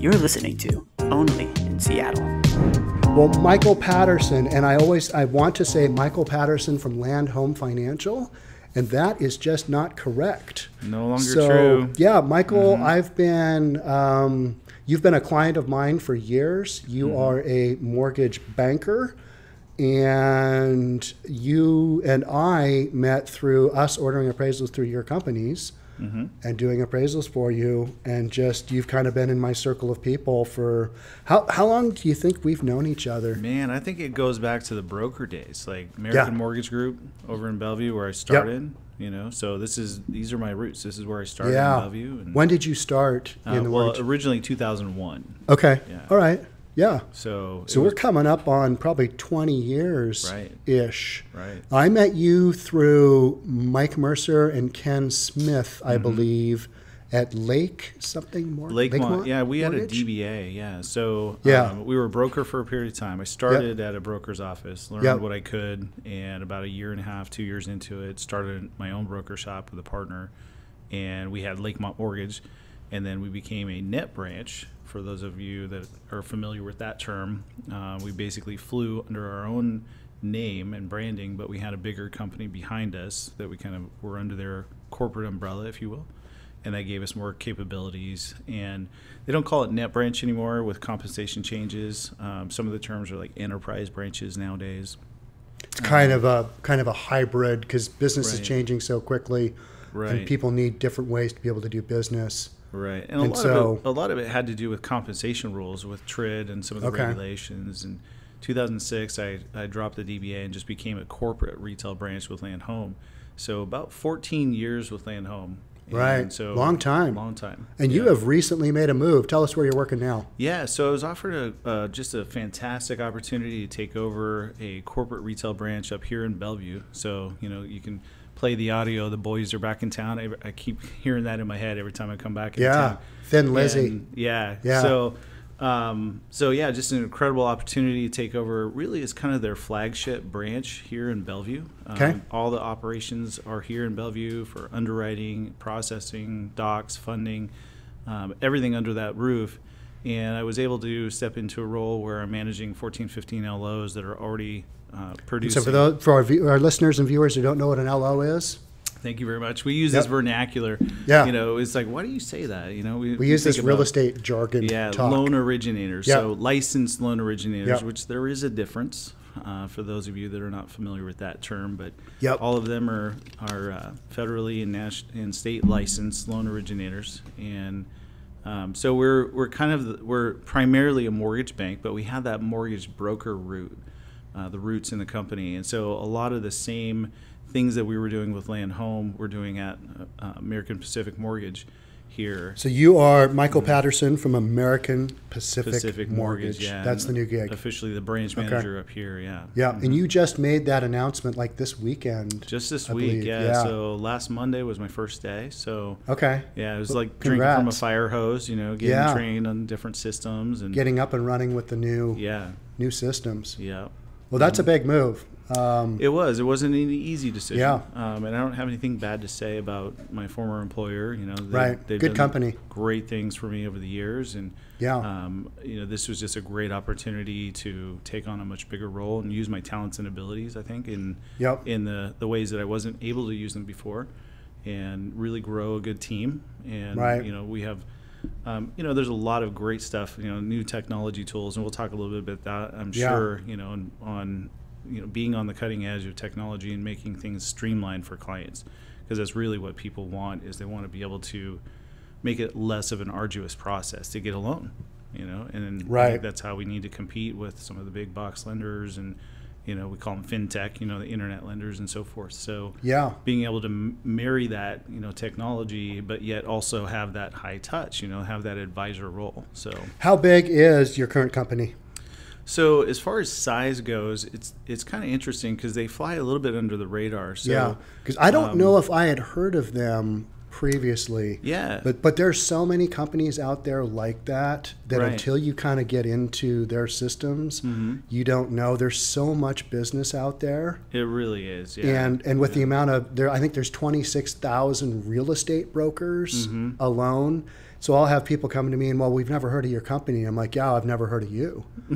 You're listening to Only in Seattle. Well, Michael Patterson, and I always I want to say Michael Patterson from Land Home Financial, and that is just not correct. No longer so, true. Yeah, Michael, I've been um, you've been a client of mine for years. You are a mortgage banker, and you and I met through us ordering appraisals through your companies. And doing appraisals for you, and just you've kind of been in my circle of people for how how long do you think we've known each other? Man, I think it goes back to the broker days, like American Yeah. Mortgage Group over in Bellevue, where I started. You know, so this is these are my roots. This is where I started Yeah. in Bellevue. And, When did you start uh, in the well, mortgage? originally 2001. Okay. yeah. All right. Yeah. So So we're coming up on probably 20 years Right. ish. right. I met you through Mike Mercer and Ken Smith, I believe, at Lake something more. Lakemont, yeah, we had a DBA, yeah. So Yeah. um, we were a broker for a period of time. I started at a broker's office, learned Yep. what I could, and about a year and a half, two years into it, started my own broker shop with a partner, and we had Lakemont Mortgage, and then we became a net branch. For those of you that are familiar with that term, uh, we basically flew under our own name and branding, but we had a bigger company behind us that we kind of were under their corporate umbrella, if you will and that gave us more capabilities. And they don't call it net branch anymore with compensation changes. Um, some of the terms are like enterprise branches nowadays. It's kind of a kind of a hybrid because business is changing so quickly, Right. and people need different ways to be able to do business. Right, and a And lot so- of it, a lot of it had to do with compensation rules with TRID and some of the Okay. regulations. In 2006, I, I dropped the DBA and just became a corporate retail branch with Land Home. So about 14 years with Land Home. And Right. So Long time. Long time. And you have recently made a move. Tell us where you're working now. Yeah, so I was offered a uh, just a fantastic opportunity to take over a corporate retail branch up here in Bellevue. So you know you can play the audio. The boys are back in town. I, I keep hearing that in my head every time I come back. Yeah, town. Thin Lizzy. And, yeah. Yeah. So, um, so yeah, just an incredible opportunity to take over. Really, is kind of their flagship branch here in Bellevue. Um, Okay. All the operations are here in Bellevue for underwriting, processing, docs, funding, um, everything under that roof. And I was able to step into a role where I'm managing 14, 15 LOs that are already uh, producing. So for those for our, view, our listeners and viewers who don't know what an LO is, Thank you very much. We use Yep. this vernacular. Yeah. You know, it's like, why do you say that? You know, we we use think this real estate jargon. Yeah, talk. loan originators. Yeah. So licensed loan originators, Yeah. which there is a difference uh, for those of you that are not familiar with that term, but Yep. all of them are are uh, federally and national and state licensed loan originators, and um, so we're we're kind of the- we're primarily a mortgage bank, but we have that mortgage broker route, uh, the roots in the company, and so a lot of the same things that we were doing with Land Home, we're doing at uh, American Pacific Mortgage here. So you are Michael Patterson from American Pacific, Pacific Mortgage. Mortgage. Yeah, That's the new gig. Officially, the branch Okay. manager up here. Yeah. Yeah, and you just made that announcement like this weekend. Just this I week, yeah. yeah. So last Monday was my first day. So okay, yeah, it was Well, like drinking from a fire hose. You know, getting Yeah. trained on different systems and getting up and running with the new yeah, new systems. yeah. Well, that's a big move. Um, It was. It wasn't an easy decision. Yeah. Um, and I don't have anything bad to say about my former employer. You know, they, Right. They've Good done company. Great things for me over the years, and Yeah. Um, you know, this was just a great opportunity to take on a much bigger role and use my talents and abilities. I think in Yep. in the the ways that I wasn't able to use them before, and really grow a good team. And Right. you know, we have. Um, you know, there's a lot of great stuff. You know, new technology tools, and we'll talk a little bit about that. I'm Yeah. sure. You know, on, on you know being on the cutting edge of technology and making things streamlined for clients, because that's really what people want. Is they want to be able to make it less of an arduous process to get a loan. You know, and Right. that's how we need to compete with some of the big box lenders and you know we call them fintech. You know, the internet lenders and so forth. So yeah. being able to m- marry that you know technology but yet also have that high touch you know have that advisor role so How big is your current company? so as far as size goes it's it's kind of interesting because they fly a little bit under the radar so yeah, because I don't um, know if I had heard of them previously. yeah But but there's so many companies out there like that that Right. until you kind of get into their systems, Mhm. you don't know. There's so much business out there. it really is yeah And and with the amount of there, I think there's 26,000 real estate brokers Mhm. alone, So I'll have people coming to me and, well, we've never heard of your company. And I'm like, yeah, I've never heard of you.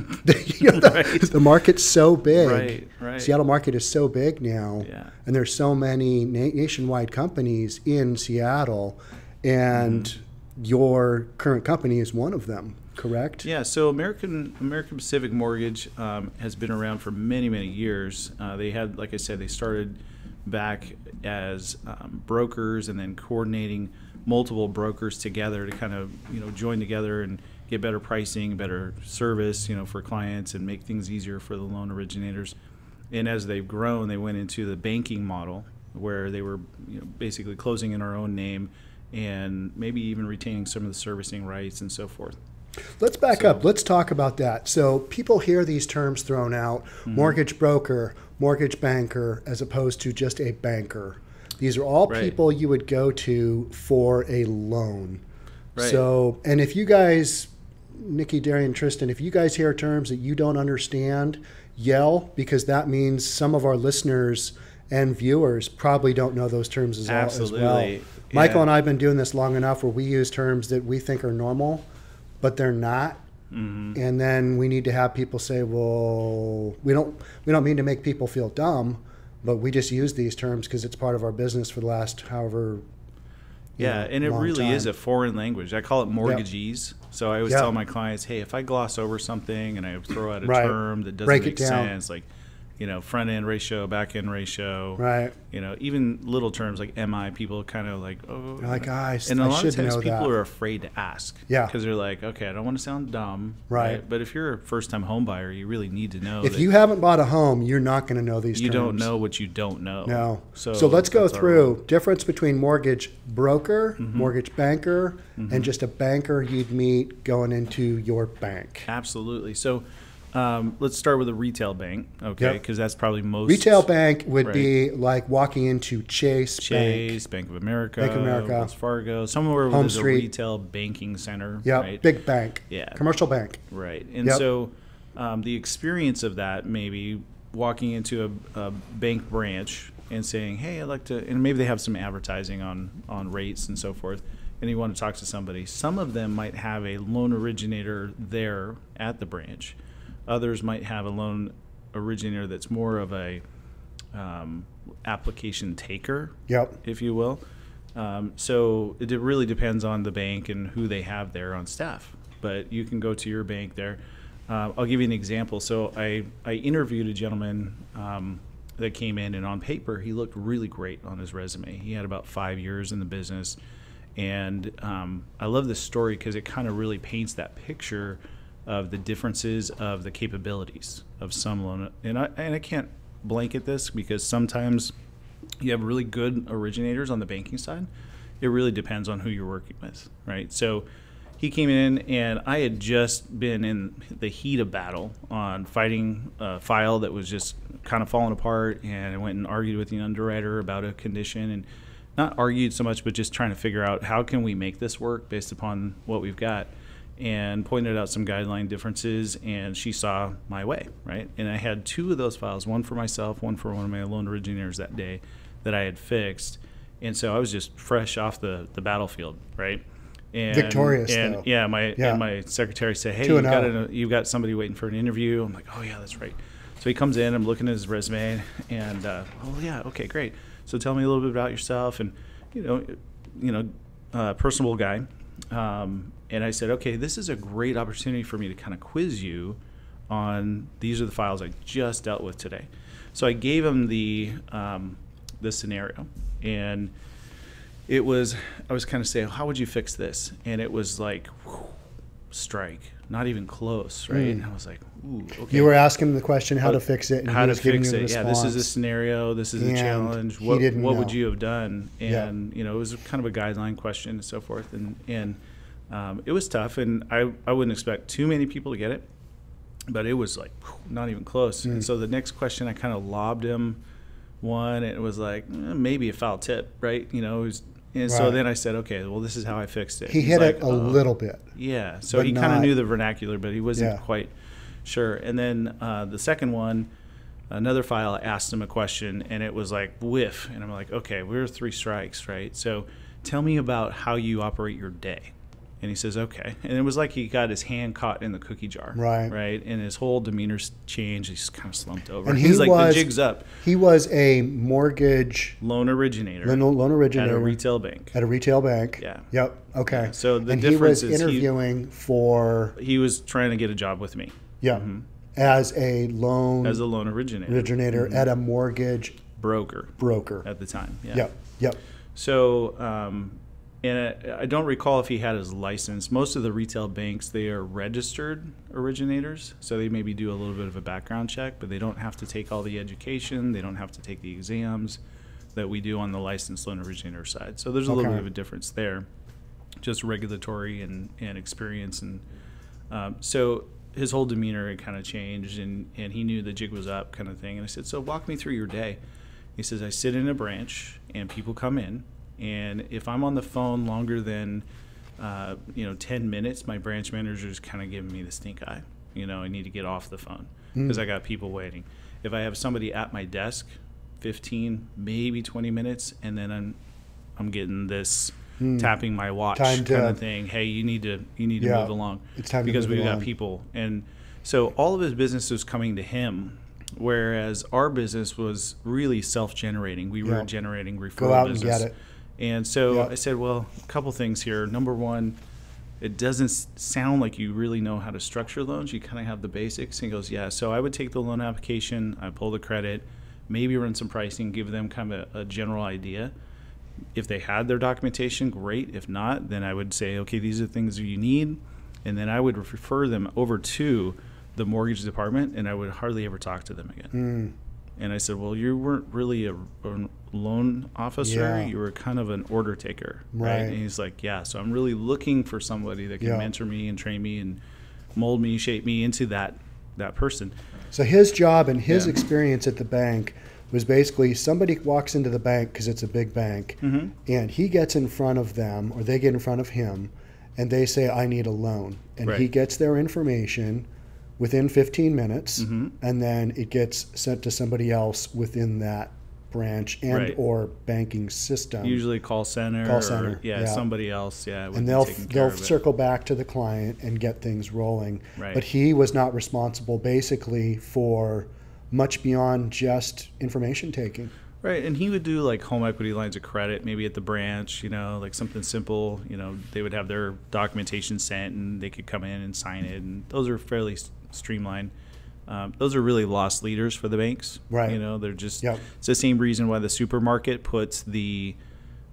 You know, the, Right. the market's so big. Right, right. Seattle market is so big now. Yeah. And there's so many na- nationwide companies in Seattle, and Mm-hmm. your current company is one of them, correct? Yeah, so American American Pacific Mortgage um, has been around for many many years. Uh, they had, like I said, they started back as um, brokers and then coordinating multiple brokers together to kind of you know join together and get better pricing, better service, you know, for clients and make things easier for the loan originators. And as they've grown, they went into the banking model where they were you know, basically closing in our own name and maybe even retaining some of the servicing rights and so forth. Let's back So- up. Let's talk about that. So people hear these terms thrown out Mm-hmm. mortgage broker, mortgage banker, as opposed to just a banker. These are all Right. people you would go to for a loan. Right. So, and if you guys, Nikki, Darian, Tristan, if you guys hear terms that you don't understand, yell because that means some of our listeners and viewers probably don't know those terms as, well- as well. Absolutely. Michael and I have been doing this long enough where we use terms that we think are normal, but they're not. Mm-hmm. And then we need to have people say, "Well, we don't we don't mean to make people feel dumb, but we just use these terms because it's part of our business for the last however." Yeah, know, and it really is a foreign language. I call it mortgagese. So I always Yeah. tell my clients, hey, if I gloss over something and I throw out a Right. term that doesn't Break it make down. sense, like you know, front end ratio, back end ratio, right. you know, even little terms like MI, people kind of like, oh, They're like, "Ah, I and a I lot of times people that." are afraid to ask, Yeah. because they're like, okay, I don't want to sound dumb, Right. But if you're a first time home buyer, you really need to know If you haven't bought a home, you're not going to know these terms. you terms. don't know what you don't know. No. So, So, let's go through. Mm-hmm. difference between mortgage broker, mortgage banker, and just a banker you'd meet going into your bank. Absolutely. So um, let's start with a retail bank, okay? Yep. Because that's probably most Retail bank would Right. be like walking into Chase, Bank. Chase, Bank of America, Bank of America. Wells Fargo, somewhere where Home there's Street. a retail banking center. Yeah, right? big bank. Yeah. Commercial bank. Right. And Yep. so um, the experience of that, maybe walking into a, a bank branch and saying, hey, I'd like to, and maybe they have some advertising on, on rates and so forth, and you want to talk to somebody. Some of them might have a loan originator there at the branch. Others might have a loan originator that's more of a um, application taker Yep. if you will. Um, so it really depends on the bank and who they have there on staff. But you can go to your bank there. Uh, I'll give you an example. So I, I interviewed a gentleman um, that came in, and on paper, he looked really great on his resume. He had about five years in the business. And um, I love this story because it kind of really paints that picture of the differences of the capabilities of some loan. And I, and I can't blanket this because sometimes you have really good originators on the banking side. It really depends on who you're working with, right? So he came in, and I had just been in the heat of battle on fighting a file that was just kind of falling apart, and I went and argued with the underwriter about a condition, and not argued so much, but just trying to figure out how can we make this work based upon what we've got and pointed out some guideline differences and she saw my way right? And i had two of those files one for myself one for one of my loan originators that day that i had fixed. And so i was just fresh off the, the battlefield right? And, Victorious, and though. yeah my Yeah. and my secretary said hey you've got, an, you've got somebody waiting for an interview. I'm like oh yeah that's right. So he comes in i'm looking at his resume and uh, oh yeah okay great. So tell me a little bit about yourself and you know you know uh, personable guy. Um, and I said, okay, this is a great opportunity for me to kind of quiz you on these are the files I just dealt with today. So I gave him the um, the scenario, and it was I was kind of saying, how would you fix this? And it was like, whew, strike, not even close, right? And I was like, ooh, okay. You were asking the question how to fix it, and how to fix it. Yeah, this is a scenario. This is a challenge. What, what would you have done? Yeah. And you know, it was kind of a guideline question and so forth. And and um, it was tough. And I I wouldn't expect too many people to get it, but it was like not even close. Hmm. And so the next question, I kind of lobbed him one, and it was like eh, maybe a foul tip, right? You know. Was, and so then I said, okay, well, this is how I fixed it. He hit like, it a "Oh." little bit. Yeah, so he kind of knew the vernacular, but he wasn't Yeah. quite sure. And then uh, the second one, another file, asked him a question, and it was like whiff, and I'm like, okay, we're three strikes, right? So tell me about how you operate your day. And he says, okay. And it was like he got his hand caught in the cookie jar. Right. Right. And his whole demeanor changed. He's kind of slumped over. And he's he like, was- the jig's up. He was a mortgage Loan originator loan, loan at a retail bank. at a retail bank. Yeah. Yep. Okay. So the and he was is he- interviewing for He was trying to get a job with me yeah as a loan Mm-hmm. as a loan originator, originator at a mortgage broker broker. at the time. Yeah. Yep. Yep. So, um, and I, don't recall if he had his license. Most of the retail banks they are registered originators, so they maybe do a little bit of a background check, but they don't have to take all the education. They don't have to take the exams that we do on the licensed loan originator side. So there's a little bit of a difference there, just regulatory and, and experience and um, so his whole demeanor had kind of changed and, and he knew the jig was up kind of thing. And I said, so walk me through your day. He says, I sit in a branch and people come in and if I'm on the phone longer than, uh, you know, 10 minutes, my branch manager is kind of giving me the stink eye. You know, I need to get off the phone because I got people waiting. If I have somebody at my desk, 15, maybe 20 minutes, and then I'm, I'm getting this tapping my watch Time kind of thing. Hey, you need to, you need to move along It's time because we've got people. And so all of his business was coming to him, whereas our business was really self-generating. We were generating referral Go out and business. get it. And so Yeah. I said, well, a couple things here. Number one, it doesn't sound like you really know how to structure loans. You kind of have the basics. And he goes, yeah. So I would take the loan application, I pull the credit, maybe run some pricing, give them kind of a, a general idea. If they had their documentation, great. If not, then I would say, okay, these are the things you need. And then I would refer them over to the mortgage department and I would hardly ever talk to them again. Hmm. And I said, well, you weren't really a, a loan officer. Yeah. You were kind of an order taker. Right. Right. And he's like, yeah. So I'm really looking for somebody that can Yeah. mentor me and train me and mold me, shape me into that, that person. So his job and his Yeah. experience at the bank was basically somebody walks into the bank because it's a big bank, Mm-hmm. and he gets in front of them or they get in front of him, and they say, "I need a loan," and he gets their information within 15 minutes, Mm-hmm. and then it gets sent to somebody else within that branch and Right. or banking system. Usually call center. Call or- center, yeah, yeah. somebody else. Yeah. and they'll they'll circle back to the client and get things rolling. Right. But he was not responsible basically for much beyond just information taking. Right, and he would do like home equity lines of credit, maybe at the branch, you know, like something simple. You know, they would have their documentation sent, and they could come in and sign it, and those are fairly s- streamlined. Um, those are really loss leaders for the banks. Right. You know, they're just. Yep. It's the same reason why the supermarket puts the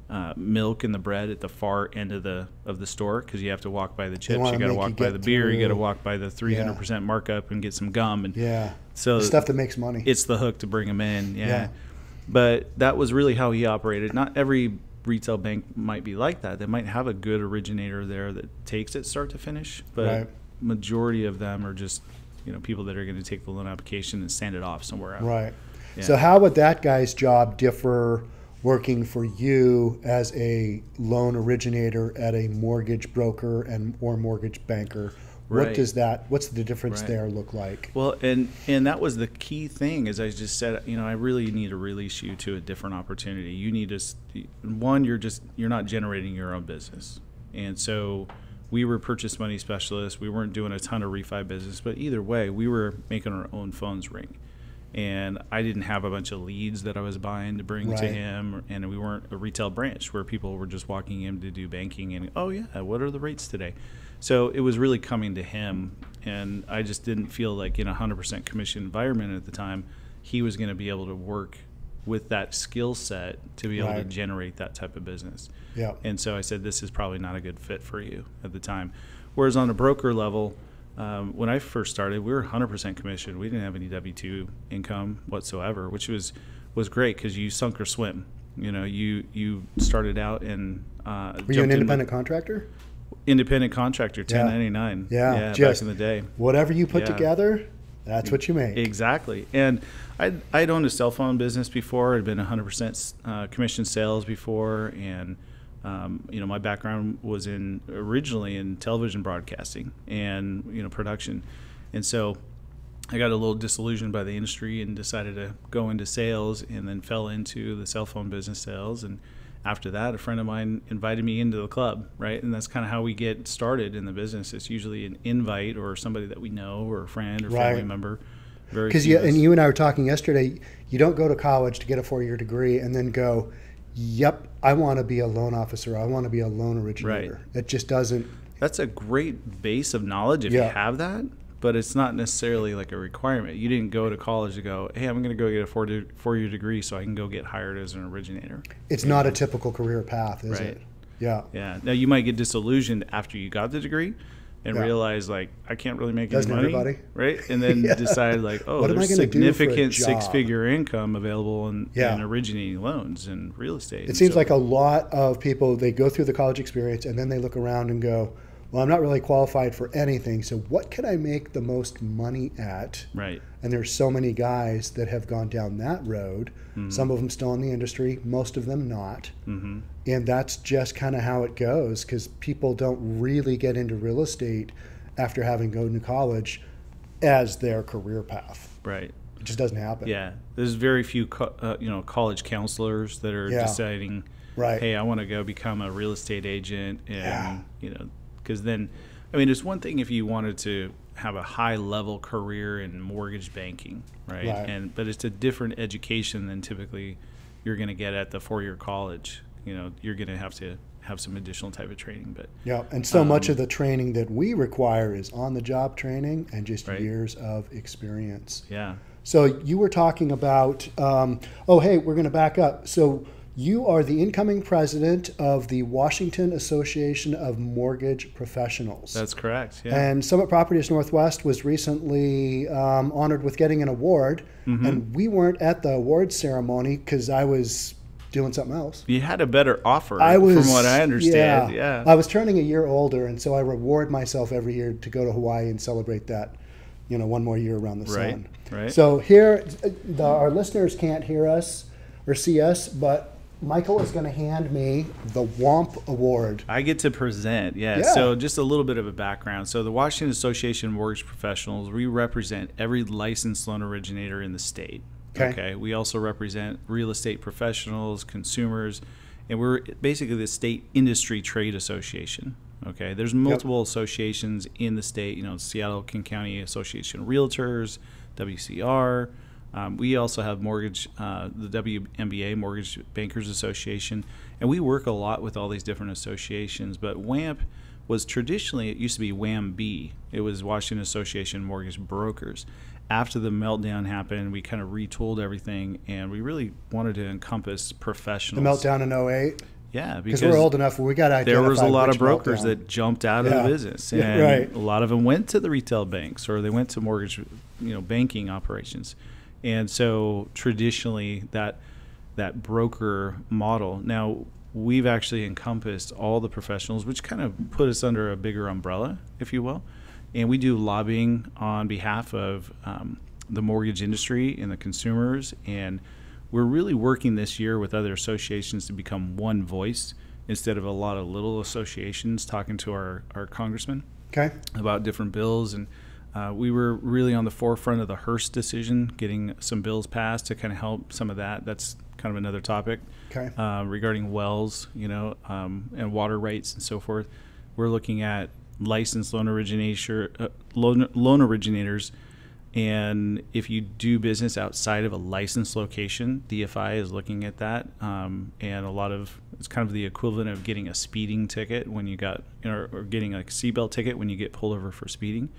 uh, milk and the bread at the far end of the of the store because you have to walk by the chips, you got to walk by the beer, you got to walk by the 300% markup and get some gum, and Yeah. so The stuff that makes money. it's the hook to bring them in. Yeah. Yeah. But that was really how he operated. Not every retail bank might be like that. They might have a good originator there that takes it start to finish, but Right. Majority of them are just, you know, people that are going to take the loan application and send it off somewhere else. right. Yeah. So how would that guy's job differ working for you as a loan originator at a mortgage broker and or mortgage banker? What Right. does that what's the difference Right. there look like? Well, and and that was the key thing, as I just said. You know, I really need to release you to a different opportunity. You need to one. You're just you're not generating your own business, and so we were purchase money specialists. We weren't doing a ton of refi business, but either way, we were making our own phones ring. And I didn't have a bunch of leads that I was buying to bring to him, and we weren't a retail branch where people were just walking in to do banking and oh yeah, what are the rates today? So it was really coming to him, and I just didn't feel like in a hundred percent commission environment at the time, he was going to be able to work with that skill set to be able to generate that type of business. Yeah. And so I said, this is probably not a good fit for you at the time. Whereas on a broker level, um, when I first started, we were 100% commission. We didn't have any W two income whatsoever, which was was great because you sunk or swim. You know, you you started out and uh, Were you an jumped in independent contractor? independent contractor, 1099. Yeah, back just- in the day. Whatever you put Yeah. together, that's what you make. Exactly. And I'd, I'd owned a cell phone business before. I'd been 100% uh, commission sales before. And, um, you know, my background was in originally in television broadcasting and, you know, production. And so I got a little disillusioned by the industry and decided to go into sales and then fell into the cell phone business sales. And after that, a friend of mine invited me into the club, right? And that's kind of how we get started in the business. It's usually an invite or somebody that we know or a friend or family Right. member. Very Because you and you and I were talking yesterday. You don't go to college to get a four-year degree and then go, "Yep, I want to be a loan officer. I want to be a loan originator." Right. It just doesn't. That's a great base of knowledge if Yeah. you have that, but it's not necessarily like a requirement. You didn't go to college to go, hey, I'm going to go get a four, de- four year degree so I can go get hired as an originator. It's not a typical career path, is Right. it? Yeah. Yeah. Now you might get disillusioned after you got the degree and Yeah. realize like I can't really make Doesn't any money, everybody? right? And then Yeah. decide like, oh, there's gonna do for a significant six-figure income available in, Yeah. in originating loans and real estate. It seems so- like a lot of people they go through the college experience and then they look around and go, "Well, I'm not really qualified for anything. So what can I make the most money at?" right. And there's so many guys that have gone down that road. Some of them still in the industry, most of them not. Mm-hmm. And that's just kind of how it goes because people don't really get into real estate after having gone to college as their career path. Right. It just doesn't happen. Yeah, there's very few, co- uh, you know, college counselors that are Yeah. deciding, Right. hey, I want to go become a real estate agent, and Yeah. you know, because then, I mean, it's one thing if you wanted to have a high level career in mortgage banking, right? Right. And but it's a different education than typically you're going to get at the four year college. You know, you're going to have to have some additional type of training, but Yeah, and so much Um, of the training that we require is on the job training and just Right. years of experience. yeah, So you were talking about, um, oh, hey, we're going to back up. So you are the incoming president of the Washington Association of Mortgage Professionals. that's correct. Yeah. And Summit Properties Northwest was recently um, honored with getting an award. Mm-hmm. And we weren't at the award ceremony because I was doing something else. you had a better offer, I was, from what I understand. Yeah. I was turning a year older, and so I reward myself every year to go to Hawaii and celebrate that, you know, one more year around the Right, sun. right. So here, the, our listeners can't hear us or see us, but Michael is going to hand me the WAMP Award. I get to present, yeah. Yeah. So just a little bit of a background. So the Washington Association of Mortgage Professionals, we represent every licensed loan originator in the state. Okay. We also represent real estate professionals, consumers, and we're basically the state industry trade association. Okay. There's multiple associations in the state. You know, Seattle King County Association of Realtors, WCR. Um, we also have mortgage, uh, the WMBA Mortgage Bankers Association, and we work a lot with all these different associations. But WAMP was traditionally it used to be WAMB. It was Washington Association of Mortgage Brokers. After the meltdown happened, we kind of retooled everything, and we really wanted to encompass professionals. The meltdown in 08, yeah, because we're old enough where we got to there was a lot of brokers meltdown. that jumped out of Yeah. the business, Yeah, and right. a lot of them went to the retail banks or they went to mortgage, you know, banking operations, and so traditionally that that broker model. Now we've actually encompassed all the professionals, which kind of put us under a bigger umbrella, if you will, and we do lobbying on behalf of um, the mortgage industry and the consumers and we're really working this year with other associations to become one voice instead of a lot of little associations talking to our, our congressman Okay. about different bills and uh, we were really on the forefront of the Hirst decision, getting some bills passed to kind of help some of that. That's kind of another topic Okay. uh, regarding wells, you know, um, and water rates and so forth. We're looking at licensed loan originator, uh, loan, loan originators, and if you do business outside of a licensed location, DFI is looking at that, um, and a lot of it's kind of the equivalent of getting a speeding ticket when you got, you know, or getting a seatbelt ticket when you get pulled over for speeding.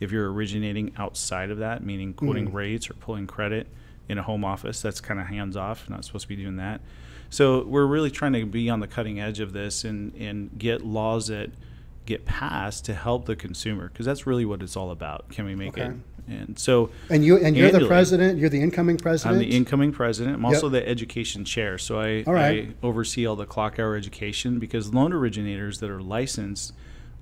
If you're originating outside of that, meaning quoting mm. rates or pulling credit in a home office, that's kind of hands off. Not supposed to be doing that. So we're really trying to be on the cutting edge of this and and get laws that get passed to help the consumer because that's really what it's all about. Can we make Okay. it? And so And you and you're the president. You're the incoming president. I'm the incoming president. I'm also the education chair, so I, right. I oversee all the clock hour education because loan originators that are licensed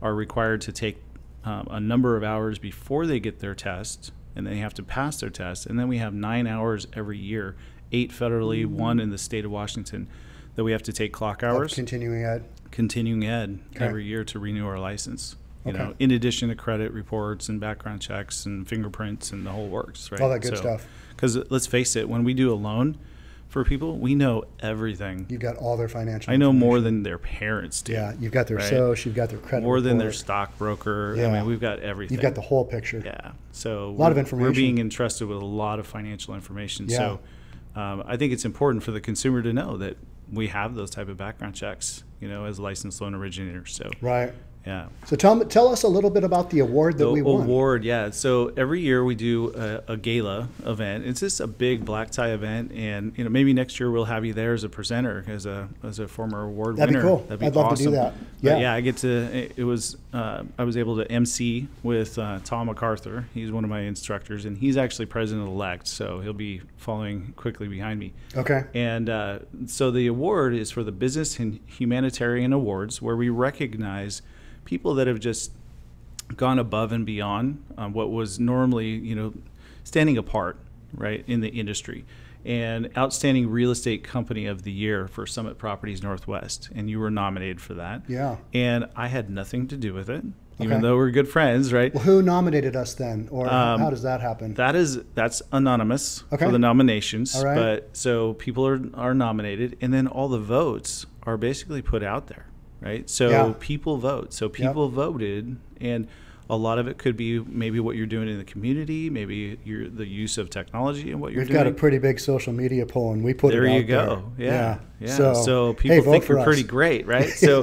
are required to take um, a number of hours before they get their test, and they have to pass their test, and then we have nine hours every year, eight federally, one in the state of Washington, that we have to take clock Of hours continuing ed. continuing ed Okay. every year to renew our license. You Okay. know, in addition to credit reports and background checks and fingerprints and the whole works, right? All that good stuff. Because let's face it, when we do a loan for people. We know everything. You've got all their financial. I know more than their parents do. Yeah, you've got their right? You've got their credit. more than their report. stockbroker. I Yeah. mean, we've got everything. You've got the whole picture. Yeah. So a lot of information. We're being entrusted with a lot of financial information. Yeah. So um, I think it's important for the consumer to know that we have those type of background checks. You know, as licensed loan originators. So Right. Yeah. So tell tell us a little bit about the award that the we won. award, yeah. So every year we do a, a gala event. It's just a big black tie event, and you know maybe next year we'll have you there as a presenter, as a as a former award That'd be winner. cool. That'd be I'd love to do awesome. that. But Yeah. yeah, I get to. It, it was uh, I was able to MC with uh, Tom MacArthur. He's one of my instructors, and he's actually president elect, so he'll be following quickly behind me. Okay. And uh, so the award is for the Business and Humanitarian Awards, where we recognize people that have just gone above and beyond um, what was normally, you know, standing apart, right, in the industry. And outstanding real estate company of the year for Summit Properties Northwest, and you were nominated for that. Yeah. And I had nothing to do with it, even Okay. though we're good friends, right? Well, who nominated us then, or Um, how does that happen? That is that's anonymous Okay. for the nominations. All right. But so people are are nominated, and then all the votes are basically put out there, right? So Yeah. people vote. So people voted, and a lot of it could be maybe what you're doing in the community, maybe your the use of technology and what you're We've doing. got a pretty big social media poll, and we put there it out you go. there. Yeah. Yeah. So, So, people vote think we're pretty great, right? So,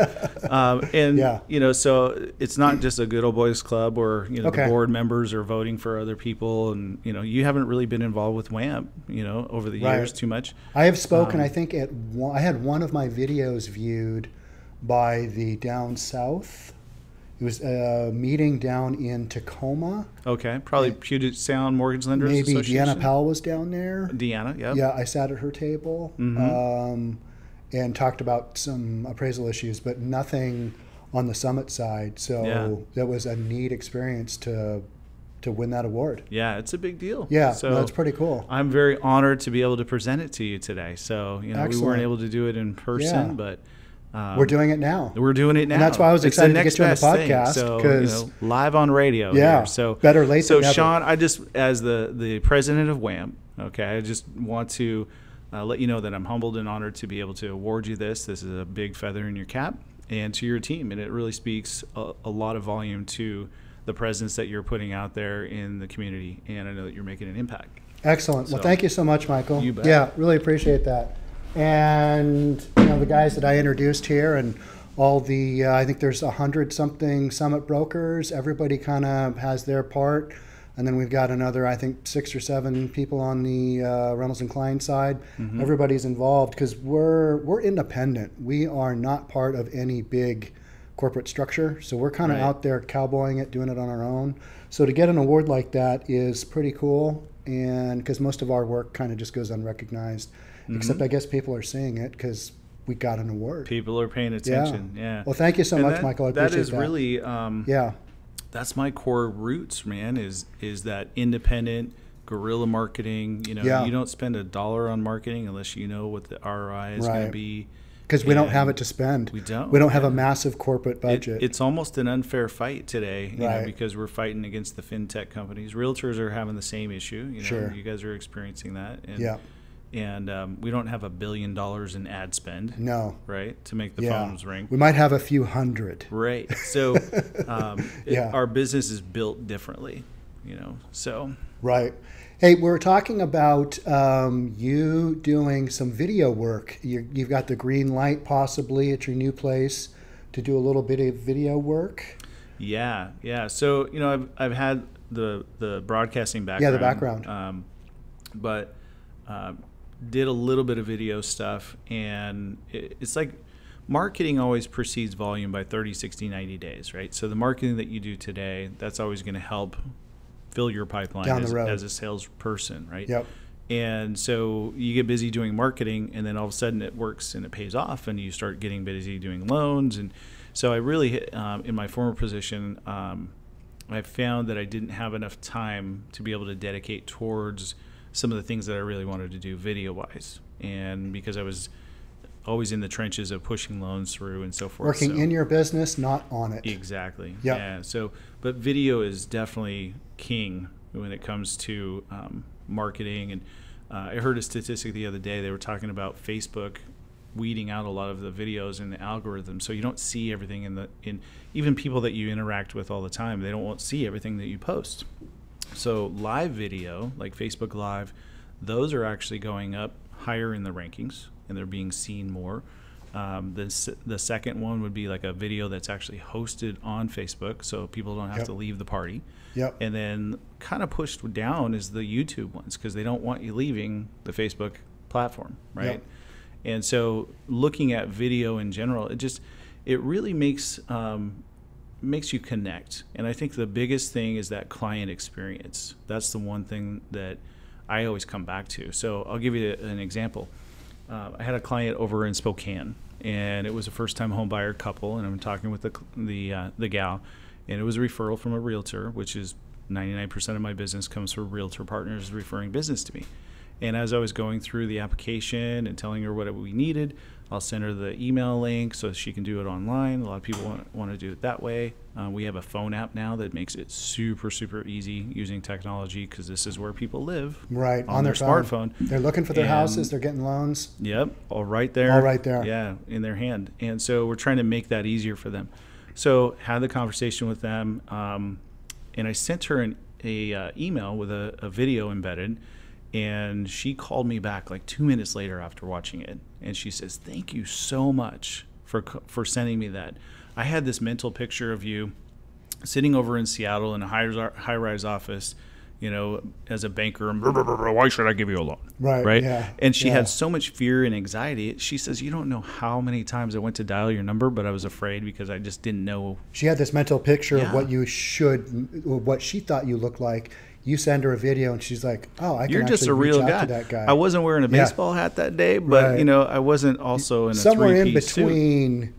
um, and Yeah. you know, so it's not just a good old boys club where you know Okay. the board members are voting for other people, and you know, you haven't really been involved with WAMP, you know, over the Right. years too much. I have spoken. Um, I think at one, I had one of my videos viewed by the down south. It was a meeting down in Tacoma. Okay, probably Puget Sound Mortgage Lenders Maybe. Deanna Powell was down there. Deanna, yeah. Yeah, I sat at her table Mm-hmm. um, and talked about some appraisal issues, but nothing on the summit side. So Yeah. that was a neat experience to to win that award. Yeah, it's a big deal. Yeah, so no, that's pretty cool. I'm very honored to be able to present it to you today. So you know, we weren't able to do it in person, Yeah. but um, We're doing it now. We're doing it now. that's why I was excited to get you on the thing. podcast, So, you know, live on radio. Yeah, here. So better late So. Sean, I just as the the president of WAMP, okay, I just want to uh, let you know that I'm humbled and honored to be able to award you this. This is a big feather in your cap, and to your team, and it really speaks a, a lot of volume to the presence that you're putting out there in the community, and I know that you're making an impact. Excellent. Well, thank you so much, Michael. You bet. Yeah, really appreciate that. And know the guys that I introduced here, and all the uh, I think there's a hundred something summit brokers. Everybody kind of has their part, and then we've got another I think six or seven people on the uh, Reynolds and Kline side. Mm-hmm. Everybody's involved because we're we're independent. We are not part of any big corporate structure, so we're kind of Right. out there cowboying it, doing it on our own. So to get an award like that is pretty cool, and because most of our work kind of just goes unrecognized, Mm-hmm. except I guess people are seeing it because we got an award. People are paying attention. Yeah. Well, thank you so And much, that- Michael. I appreciate is that. really um, yeah, that's my core roots, man. Is is that independent guerrilla marketing? You know, Yeah. you don't spend a dollar on marketing unless you know what the ROI is going to be. because we don't have it to spend. we don't, We don't have a massive corporate It, budget. it's almost an unfair fight today, you Right. know, because we're fighting against the fintech companies. Realtors are having the same issue. You know, Sure. you guys are experiencing that. And, yeah. And um, we don't have a billion dollars in ad spend, No. right, to make the Yeah. phones ring. We might have a few hundred. Right. So um, it- Yeah. our business is built differently, you know. So Right. Hey, we're talking about um, you doing some video work. you you've got the green light possibly at your new place to do a little bit of video work. yeah, yeah. So you know, I've I've had the the broadcasting background. Yeah, the background. Um, but uh, did a little bit of video stuff, and it, it's like marketing always precedes volume by 30 60 90 days right so the marketing that you do today that's always going to help fill your pipeline as, road. as a salesperson right Yep. And so you get busy doing marketing, and then all of a sudden it works and it pays off, and you start getting busy doing loans. And so I really, um, in my former position, um, I found that I didn't have enough time to be able to dedicate towards some of the things that I really wanted to do video wise. And because I was always in the trenches of pushing loans through and so forth. Working so- in your business, not on it. Exactly. Yep. Yeah. So, but video is definitely king when it comes to um, marketing, and Uh, I heard a statistic the other day. They were talking about Facebook weeding out a lot of the videos in the algorithm, so you don't see everything in the in even people that you interact with all the time. They don't want to see everything that you post. So live video, like Facebook Live, those are actually going up higher in the rankings, and they're being seen more. Um, the, the second one would be like a video that's actually hosted on Facebook, so people don't have Yep. to leave the party. Yep. And then kind of pushed down is the YouTube ones because they don't want you leaving the Facebook platform, right? Yep. And so looking at video in general, it just it really makes um, makes you connect. And I think the biggest thing is that client experience. That's the one thing that I always come back to. So I'll give you an example. Uh, I had a client over in Spokane, and it was a first-time homebuyer couple, and I'm talking with the the uh, the gal, and it was a referral from a realtor, which is 99% of my business comes from realtor partners referring business to me. And as I was going through the application and telling her what we needed, I'll send her the email link so she can do it online. A lot of people want, want to do it that way. Uh, we have a phone app now that makes it super, super easy using technology because this is where people live. Right on, their, phone. smartphone. They're looking for their And- houses. They're getting loans. Yep, all right there. All right there. Yeah, in their hand. And so we're trying to make that easier for them. So had the conversation with them, um, and I sent her an a uh, email with a, a video embedded, and she called me back like two minutes later after watching it, and she says, "Thank you so much for for sending me that. I had this mental picture of you." sitting over in Seattle in a high high rise office, you know, as a banker, and "Brr, brr, brr, brr, why should I give you a loan? Right, Right. yeah, And she yeah. had so much fear and anxiety. She says, "You don't know how many times I went to dial your number, but I was afraid because I just didn't know." She had this mental picture of what you should, what she thought you looked like. You send her a video, and she's like, "Oh, I can You're just a real guy. to that guy." I wasn't wearing a Yeah. baseball hat that day, but Right. you know, I wasn't also in a somewhere in three-piece suit. between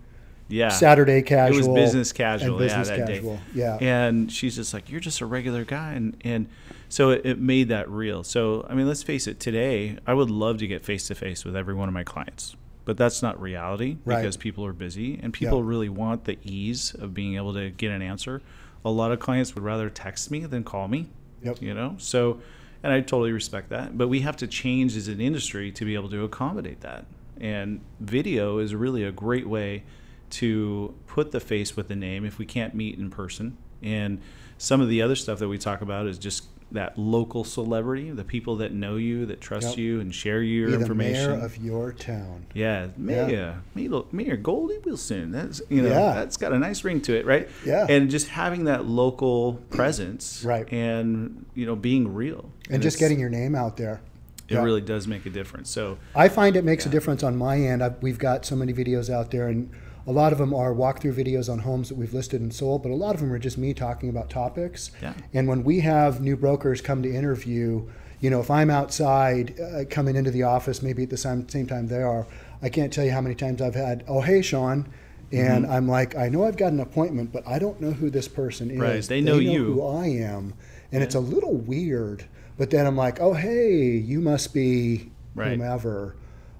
yeah. Saturday casual. It was business casual, and business yeah, that casual. day. Yeah. And she's just like, "You're just a regular guy," and and so it, it made that real. So I mean, let's face it. Today, I would love to get face to face with every one of my clients, but that's not reality Right. because people are busy and people Yeah. really want the ease of being able to get an answer. A lot of clients would rather text me than call me. Yep. You know, so and I totally respect that, but we have to change as an industry to be able to accommodate that. And video is really a great way to put the face with the name if we can't meet in person. And some of the other stuff that we talk about is just that local celebrity, the people that know you, that trust Yep. you, and share your Be the information. mayor of your town. yeah, Mayor, Mayor, Mayor Goldie Wilson. That's you know Yeah. that's got a nice ring to it, right? Yeah. And just having that local presence, Right. And you know being real, And, just getting your name out there. it Yeah. really does make a difference. So I find it makes a difference on my end. I've, we've got so many videos out there, and a lot of them are walkthrough videos on homes that we've listed and sold, but a lot of them are just me talking about topics. Yeah. And when we have new brokers come to interview, you know, if I'm outside uh, coming into the office, maybe at the same, same time they are, I can't tell you how many times I've had, oh, hey, Sean. And Mm-hmm. I'm like, I know I've got an appointment, but I don't know who this person is. Right, they know you. who I am. And it's a little weird. But then I'm like, oh, hey, you must be Right. whomever.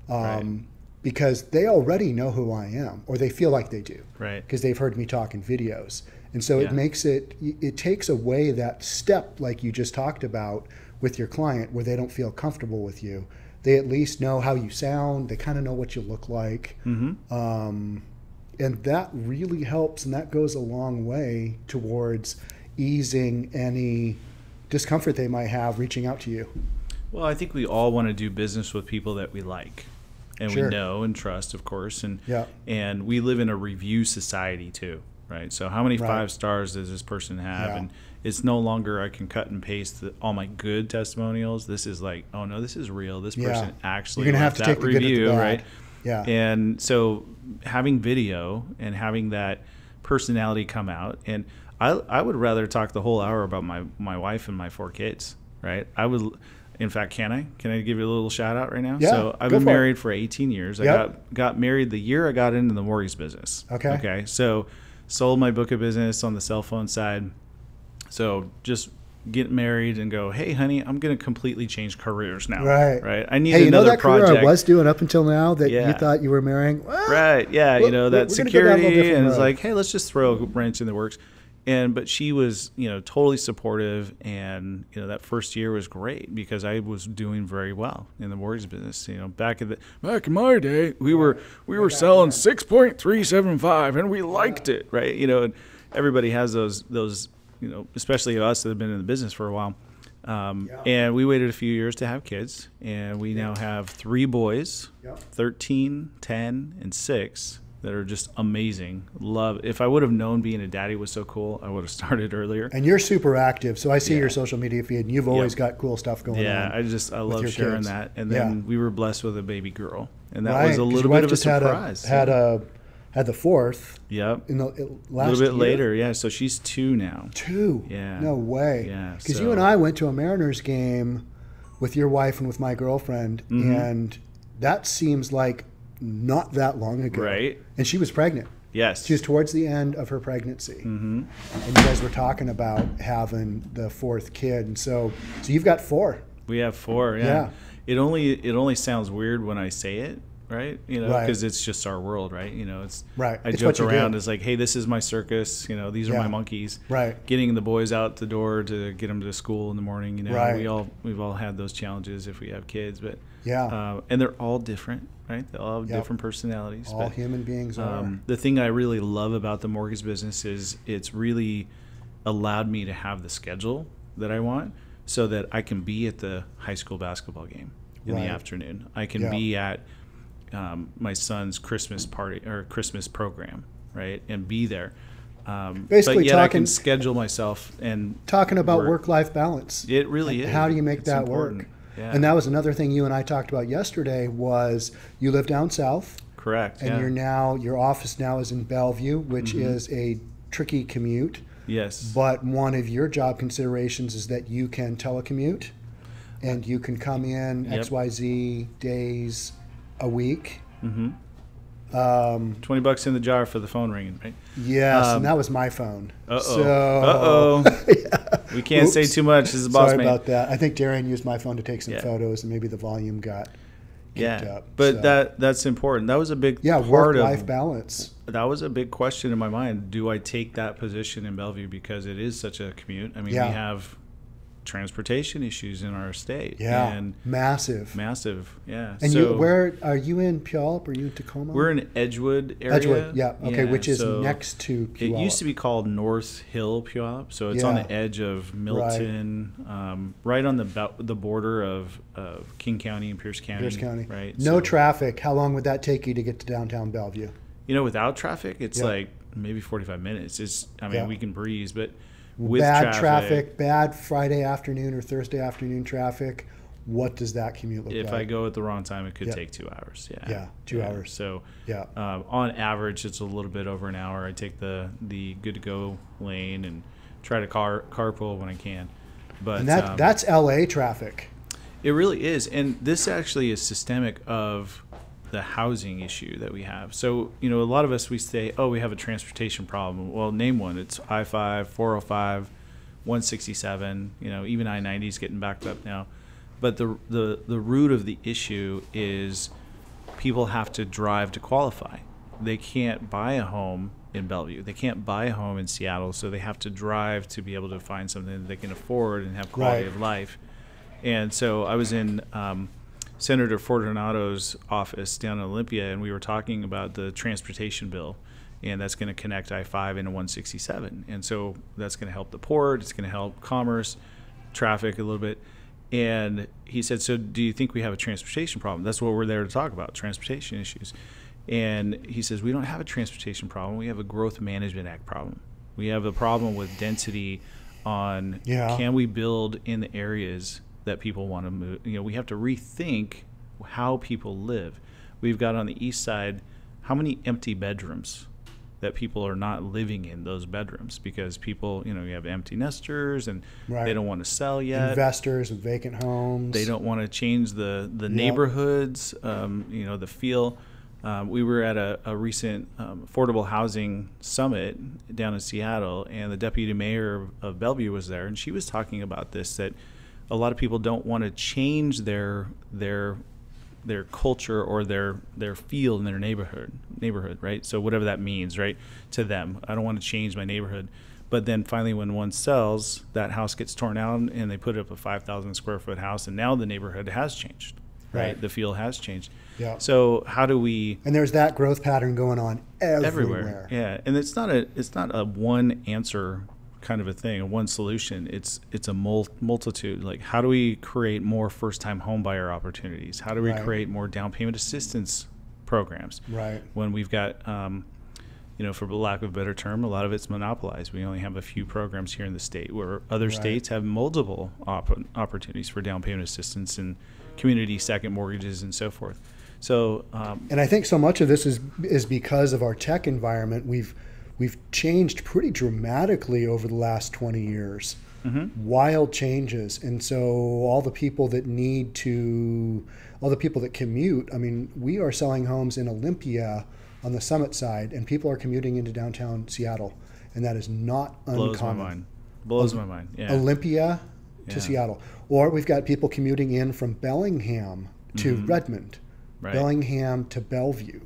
Um, Right. Because they already know who I am, or they feel like they do right, because they've heard me talk in videos. And so Yeah. it makes it, it takes away that step, like you just talked about with your client, where they don't feel comfortable with you. They at least know how you sound, they kind of know what you look like. mm-hmm. Um, and that really helps, and that goes a long way towards easing any discomfort they might have reaching out to you. Well, I think we all want to do business with people that we like and Sure. we know and trust, of course. And Yeah. and we live in a review society too, right? So how many Right. five stars does this person have? Yeah. And it's no longer I can cut and paste the, all my good testimonials. This is like, oh no, this is real. This Yeah. person actually You're gonna have to that take the review, right? Yeah. And so having video and having that personality come out and I, I would rather talk the whole hour about my, my wife and my four kids, right? I would, in fact, can I? Can I give you a little shout out right now? Yeah, So I've been for it. married for 18 years. I got, got married the year I got into the mortgage business. Okay. Okay. So sold my book of business on the cell phone side. So just get married and go, hey, honey, I'm going to completely change careers now. Right. Right. I need Hey, you know another that project. career I was doing up until now that you thought you were marrying? Well, Right. Yeah. Well, you know that we're go down a security, and it's like, hey, let's just throw a wrench in the works. And but she was you know totally supportive and you know that first year was great because i was doing very well in the mortgage business you know back in the back in my day we were we were selling 6.375 and we liked it right? You know and everybody has those those you know especially us that have been in the business for a while. Um, Yeah. and we waited a few years to have kids and we now have three boys Yep. 13 10 and 6 that are just amazing love if i would have known being a daddy was so cool i would have started earlier And you're super active, so I see Yeah. your social media feed, and you've always Yep. got cool stuff going yeah on. i just i love sharing kids. that and Yeah. then we were blessed with a baby girl and that right? was a little bit of a just had surprise Had a had the fourth yep in the it- a little bit year? later yeah so she's two now Two. Yeah. No way. Yeah, Because so- you and I went to a Mariners game with your wife and with my girlfriend, Mm-hmm. and that seems like not that long ago. Right. And she was pregnant. yes She was towards the end of her pregnancy, mm-hmm. and you guys were talking about having the fourth kid, and so so you've got four. we have four yeah. Yeah. it only it only sounds weird when i say it right you know Right. because it's just our world right you know it's Right. i It's joke do. around it's like hey this is my circus you know these are my monkeys Right. getting the boys out the door to get them to school in the morning you know Right. we all we've all had those challenges if we have kids but Yeah. uh, and they're all different right they all have Yep. different personalities All but, human beings are. um, the thing i really love about the mortgage business is it's really allowed me to have the schedule that i want so that i can be at the high school basketball game in Right. the afternoon i can Yeah. be at um, my son's christmas party or christmas program right and be there um, Basically but yet i talking- can schedule myself and Talking about work. work-life balance. it really is How do you make It's that important. work? yeah And that was another thing you and I talked about yesterday was you live down south correct and yeah. you're now your office now is in Bellevue, which Mm-hmm. is a tricky commute. yes But one of your job considerations is that you can telecommute and you can come in Yep. XYZ days a week. hmm Um, 20 bucks in the jar for the phone ringing right yes, Um, and that was my phone. uh-oh So, uh-oh we can't say too much this is boss Sorry about that. I think Darian used my phone to take some Yeah. photos, and maybe the volume got yeah up. but so. that that's important that was a big yeah, work-life balance. that was a big question in my mind do i take that position in bellevue because it is such a commute i mean Yeah. we have transportation issues in our state Yeah, and massive. massive yeah And so you, where are you in Puyallup? Are you in Tacoma? we're in edgewood area Edgewood. Yeah. Okay, which is so next to it used to be called north hill puyallup so it's on the edge of milton um, right on the bel- the border of, of king county and pierce county Pierce County. right No So- traffic. How long would that take you to get to downtown Bellevue? You know, without traffic, it's Yeah. like maybe 45 minutes. It's, I mean, Yeah. we can breeze, but with bad traffic, bad Friday afternoon or Thursday afternoon traffic. What does that commute look if like? If I go at the wrong time, it could Yeah. take two hours. Yeah. Yeah, two hours. So, yeah. um, on average, it's a little bit over an hour. I take the, the good to go lane and try to car carpool when I can. But And that um, that's LA traffic. It really is. And this actually is systemic of the housing issue that we have. So, you know, a lot of us, we say, oh, we have a transportation problem. Well, name one. It's I 5, 405, 167, you know, even I 90 is getting backed up now. But the, the, the root of the issue is people have to drive to qualify. They can't buy a home in Bellevue. They can't buy a home in Seattle, so they have to drive to be able to find something that they can afford and have quality Right. of life. And so I was in um, Senator Fortunato's office down in Olympia, and we were talking about the transportation bill, and that's going to connect I 5 into 167. And so that's going to help the port, it's going to help commerce, traffic a little bit. And he said, So do you think we have a transportation problem? That's what we're there to talk about transportation issues. And he says, We don't have a transportation problem, we have a growth management act problem. We have a problem with density on Yeah. can we build in the areas that people want to move? You know, we have to rethink how people live. We've got on the east side how many empty bedrooms that people are not living in those bedrooms because people, you know, you have empty nesters and Right. they don't want to sell yet. Investors with vacant homes. They don't want to change the the Yeah. neighborhoods, um, you know, the feel. Um, we were at a, a recent um, affordable housing summit down in Seattle, and the deputy mayor of, of Bellevue was there, and she was talking about this that a lot of people don't want to change their their their culture or their their feel in their neighborhood neighborhood right so whatever that means right to them i don't want to change my neighborhood But then finally, when one sells, that house gets torn out and they put up a 5,000 square foot house, and now the neighborhood has changed, right? Right. The feel has changed. Yeah. So how do we And there's that growth pattern going on everywhere. everywhere? Yeah, and it's not a it's not a one answer kind of a thing, a one solution. It's it's a mul- multitude. Like how do we create more first time home buyer opportunities? How do we Right. create more down payment assistance programs? Right. when we've got, um, you know, for lack of a better term, a lot of it's monopolized. We only have a few programs here in the state where other Right. states have multiple op- opportunities for down payment assistance and community second mortgages and so forth. So, um, And I think so much of this is is because of our tech environment. We've we've changed pretty dramatically over the last 20 years. Wild changes. And so all the people that need to all the people that commute, I mean, we are selling homes in Olympia on the summit side and people are commuting into downtown Seattle. And that is not blows uncommon. my mind. Blows my mind. Yeah. Olympia to Yeah. Seattle. Or we've got people commuting in from Bellingham to Redmond, Mm-hmm. Right. Bellingham to Bellevue.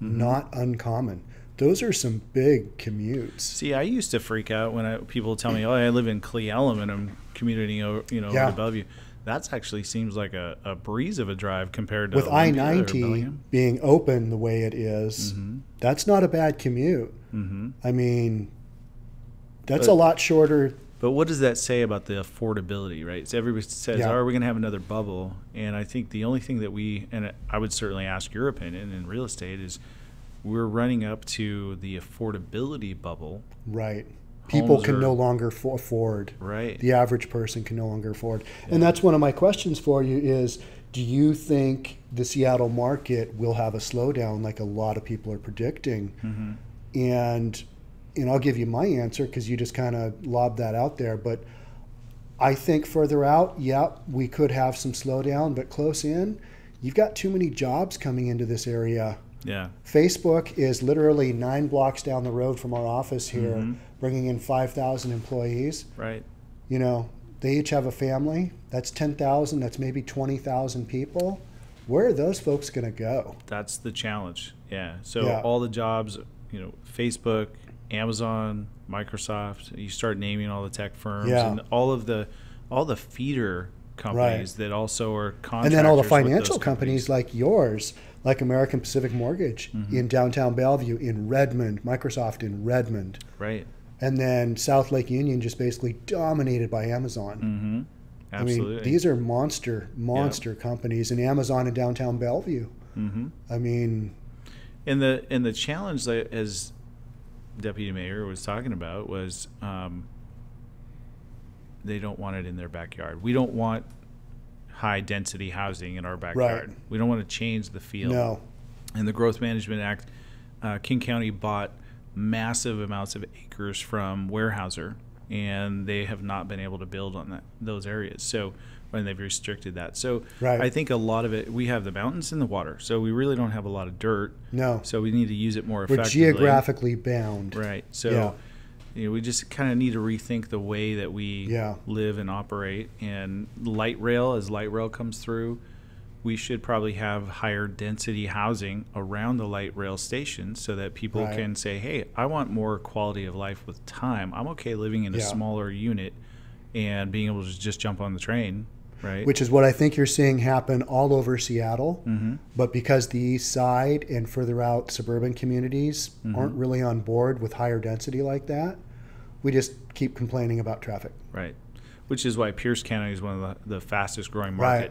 Not uncommon. Those are some big commutes. See, I used to freak out when I, people tell me, "Oh, I live in Cle Elum and I'm commuting over, you know, Yeah. to Bellevue." That's actually seems like a, a breeze of a drive compared to With I ninety being open the way it is, Mm-hmm. that's not a bad commute. I mean, that's But- a lot shorter. But what does that say about the affordability, right? So everybody says, Yeah. "Oh, are we going to have another bubble?" And I think the only thing that we, and I would certainly ask your opinion in real estate, is we're running up to the affordability bubble, Right. People Homes can are- no longer fo- afford. right? the average person can no longer afford. And that's one of my questions for you is do you think the Seattle market will have a slowdown like a lot of people are predicting? Mm-hmm. And and I'll give you my answer because you just kind of lobbed that out there, but I think further out, yeah, we could have some slowdown, but close in, you've got too many jobs coming into this area. Yeah, Facebook is literally nine blocks down the road from our office here, Mm-hmm. bringing in 5,000 employees right. you know, they each have a family. That's 10,000, that's maybe 20,000 people. Where are those folks going to go? That's the challenge. Yeah. So Yeah. all the jobs, you know, Facebook, Amazon, Microsoft. You start naming all the tech firms Yeah. and all of the all the feeder companies that also are And then all the financial companies like yours, like American Pacific Mortgage Mm-hmm. in downtown Bellevue, in Redmond, Microsoft in Redmond, Right. and then South Lake Union just basically dominated by Amazon. Mm-hmm. I Absolutely. mean, these are monster, monster companies, and Amazon in downtown Bellevue. mm-hmm. I mean, And the and the challenge that as Deputy Mayor was talking about was um, they don't want it in their backyard. We don't want high density housing in our backyard. We don't want to change the feel. no. In the Growth Management Act, uh, King County bought massive amounts of acres from Weyerhaeuser, and they have not been able to build on that those areas. So, when they've restricted that, so Right. I think a lot of it. We have the mountains and the water, so we really don't have a lot of dirt. No. So we need to use it more We're geographically bound. Right. So, Yeah. You know, we just kind of need to rethink the way that we Yeah. live and operate. And light rail, as light rail comes through, we should probably have higher density housing around the light rail stations so that people Right. can say, "Hey, I want more quality of life with time. I'm okay living in a smaller unit and being able to just jump on the train." Right. which is what I think you're seeing happen all over Seattle. Mm-hmm. But because the east side and further out suburban communities Mm-hmm. aren't really on board with higher density like that, we just keep complaining about traffic. right. Which is why Pierce County is one of the, the fastest growing Right.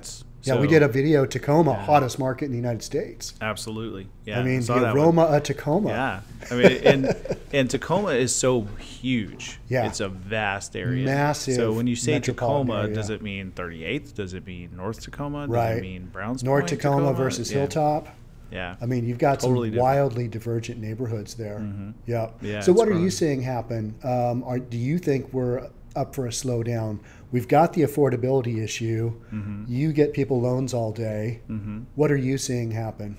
Yeah, we did a video Tacoma, Yeah. hottest market in the United States. Absolutely. Yeah. I mean, saw the that one. aroma of Tacoma. Yeah, I mean, and and Tacoma is so huge. Yeah. it's a vast area. Massive So when you say Tacoma, area. does it mean 38th? Does it mean North Tacoma? Does Right. it mean Browns North Point, Tacoma, versus Yeah. Hilltop. Yeah. I mean, you've got Totally some different. wildly divergent neighborhoods there. Yeah. Yeah, So, what are you seeing happen? Um, are, do you think we're up for a slowdown? We've got the affordability issue. Mm-hmm. You get people loans all day. What are you seeing happen?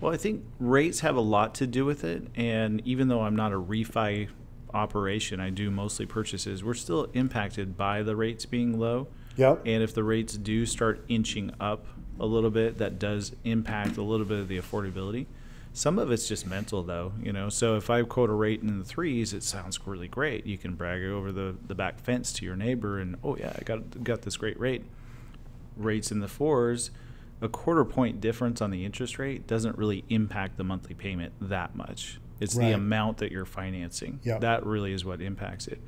Well, I think rates have a lot to do with it, and even though I'm not a refi operation, I do mostly purchases. We're still impacted by the rates being low. Yep. And if the rates do start inching up a little bit, that does impact a little bit of the affordability. Some of it's just mental, though, you know. So if I quote a rate in the threes, it sounds really great. You can brag it over the, the back fence to your neighbor, and oh yeah, I got got this great rate. Rates in the fours, a quarter point difference on the interest rate doesn't really impact the monthly payment that much. It's Right. the amount that you're financing. Yep. That really is what impacts it.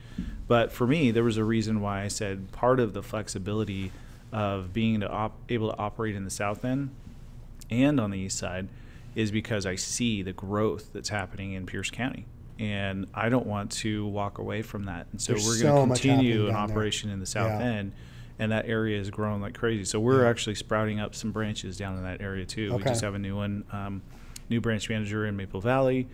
But for me, there was a reason why I said part of the flexibility of being to op- able to operate in the south end and on the east side is because I see the growth that's happening in Pierce County. And I don't want to walk away from that. And so There's we're going to much continue an down there. operation in the south Yeah. end. And that area is growing like crazy. So we're Yeah. actually sprouting up some branches down in that area too. We just have a new one, um, new branch manager in Maple Valley.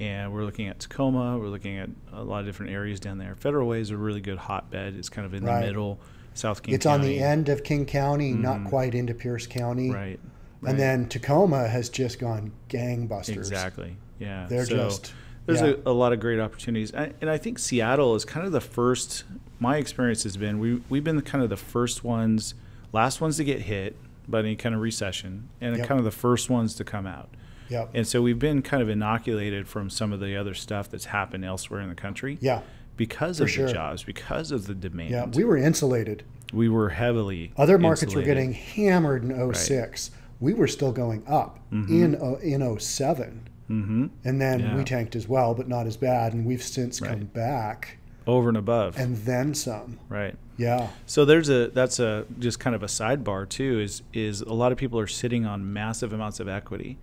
And we're looking at Tacoma. We're looking at a lot of different areas down there. Federal Way is a really good hotbed. It's kind of in Right. the middle, South King It's on the end of King County, not Mhm. quite into Pierce County. Right. Right. And then Tacoma has just gone gangbusters. Exactly. Yeah. They're So just there's yeah. a, a lot of great opportunities, I, and I think Seattle is kind of the first. My experience has been we we've been the, kind of the first ones, last ones to get hit by any kind of recession, and Yep. kind of the first ones to come out. Yep. And so we've been kind of inoculated from some of the other stuff that's happened elsewhere in the country. Yeah. Because of sure. the jobs, because of the demand. Yeah. We were insulated. we were heavily. Other markets were getting hammered in 06. We were still going up in uh, in 07. hmm And then Yeah. we tanked as well, but not as bad. And we've since come back over and above. and then some. right. Yeah. So there's a that's a just kind of a sidebar too is is a lot of people are sitting on massive amounts of equity,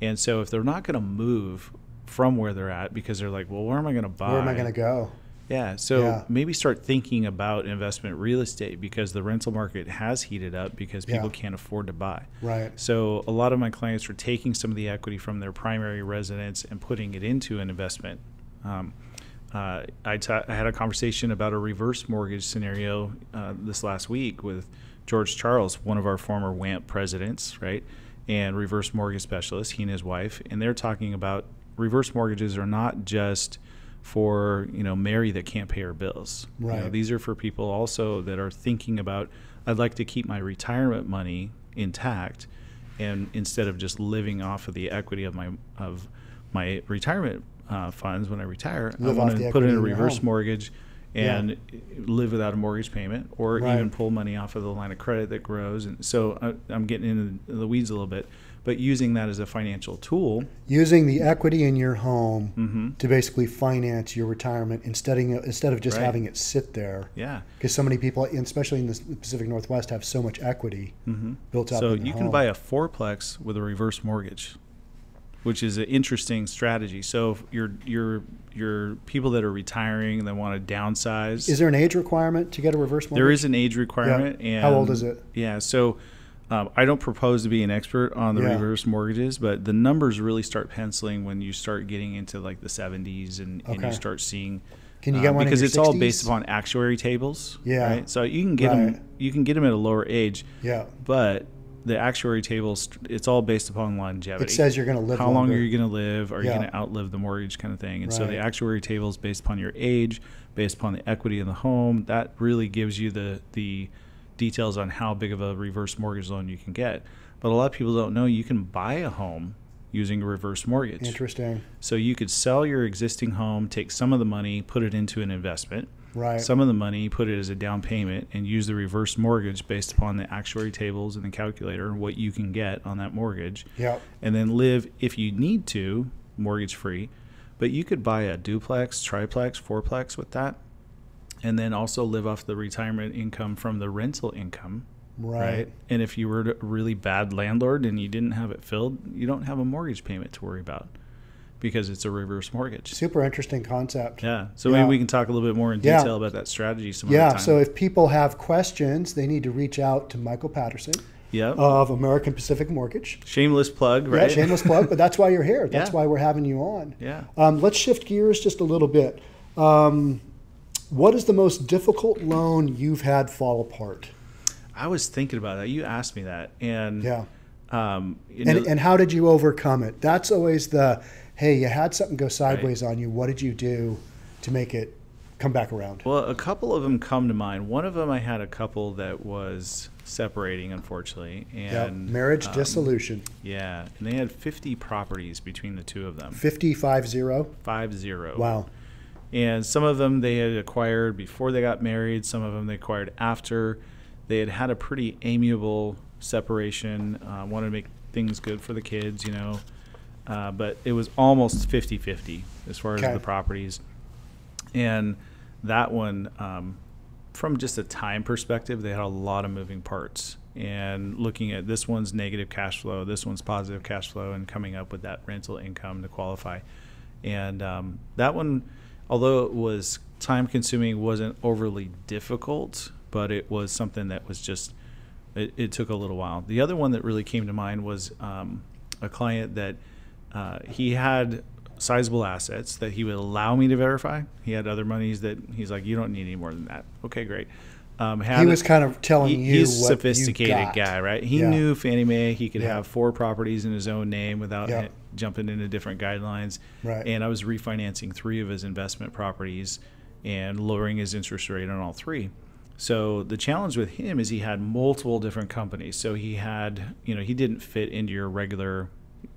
and so if they're not going to move from where they're at because they're like, well, where am I going to buy? Where am I going to go? Yeah. So Yeah. maybe start thinking about investment real estate because the rental market has heated up because people Yeah. can't afford to buy. Right. So a lot of my clients are taking some of the equity from their primary residence and putting it into an investment. Um, uh, I ta- I had a conversation about a reverse mortgage scenario uh, this last week with George Charles, one of our former WAMP presidents, right, and reverse mortgage specialist, he and his wife, and they're talking about reverse mortgages are not just for you know Mary that can't pay her bills. You know, Right. these are for people also that are thinking about I'd like to keep my retirement money intact, and instead of just living off of the equity of my of my retirement uh, funds when I retire, Live I want to put equity in a reverse home. mortgage and live without a mortgage payment, or Right. even pull money off of the line of credit that grows. And so I, I'm getting into the weeds a little bit, but using that as a financial tool. Using the equity in your home hmm to basically finance your retirement instead of, instead of just Right. having it sit there. Yeah. Because so many people, especially in the Pacific Northwest, have so much equity hmm built up. So you can home. buy a fourplex with a reverse mortgage, which is an interesting strategy. So if you're you're you're people that are retiring and they want to downsize. Is there an age requirement to get a reverse mortgage? there is an age requirement. Yeah. And How old is it? Yeah. So um, I don't propose to be an expert on the Yeah. reverse mortgages, but the numbers really start penciling when you start getting into like the 70s and, and you start seeing. Can you uh, get one because it's all based upon actuary tables. Yeah. Right. So you can get Right. them. You can get them at a lower age Yeah. but the actuary tables it's all based upon longevity It says you're going to live how long are you going to live are you going to outlive the mortgage kind of thing and so the actuary tables based upon your age based upon the equity in the home that really gives you the the details on how big of a reverse mortgage loan you can get but a lot of people don't know you can buy a home using a reverse mortgage Interesting. so you could sell your existing home take some of the money put it into an investment Right. some of the money, put it as a down payment, and use the reverse mortgage based upon the actuary tables and the calculator, and what you can get on that mortgage, Yep. and then live, if you need to, mortgage free. But you could buy a duplex, triplex, fourplex with that, and then also live off the retirement income from the rental income. Right. And if you were a really bad landlord and you didn't have it filled, you don't have a mortgage payment to worry about because it's a reverse mortgage. Super interesting concept. Yeah. So Yeah. maybe we can talk a little bit more in Yeah. detail about that strategy some other Yeah. So if people have questions, they need to reach out to Michael Patterson Yep. of American Pacific Mortgage. Shameless plug, right? Yeah, shameless plug, but that's why you're here. That's Yeah. why we're having you on. Yeah. Um, let's shift gears just a little bit. Um, what is the most difficult loan you've had fall apart? I was thinking about that. You asked me that, and Yeah. um, you And, know, and how did you overcome it? That's always the hey, you had something go sideways on you. What did you do to make it come back around? well, a couple of them come to mind. One of them, I had a couple that was separating, unfortunately. And marriage um, dissolution. Yeah, and they had 50 properties between the two of them. 55 0. Five zero. Wow. And some of them they had acquired before they got married. Some of them they acquired after. They had had a pretty amiable separation. Uh, wanted to make things good for the kids, you know. Uh, but it was almost 50-50 as far Okay. as the properties. And that one, um, from just a time perspective, they had a lot of moving parts. And looking at this one's negative cash flow, this one's positive cash flow, and coming up with that rental income to qualify. And um, that one, although it was time consuming, wasn't overly difficult, but it was something that was just, it, it took a little while. The other one that really came to mind was um, a client that uh, he had sizable assets that he would allow me to verify. He had other monies that he's like, you don't need any more than that. Okay, great. Um, He was kind of telling he- you he's a sophisticated guy, right? He Yeah. knew Fannie Mae. He could Yeah. have four properties in his own name without Yeah. Jumping into different guidelines. Right. And I was refinancing three of his investment properties and lowering his interest rate on all three. So the challenge with him is he had multiple different companies. So he had, you know, he didn't fit into your regular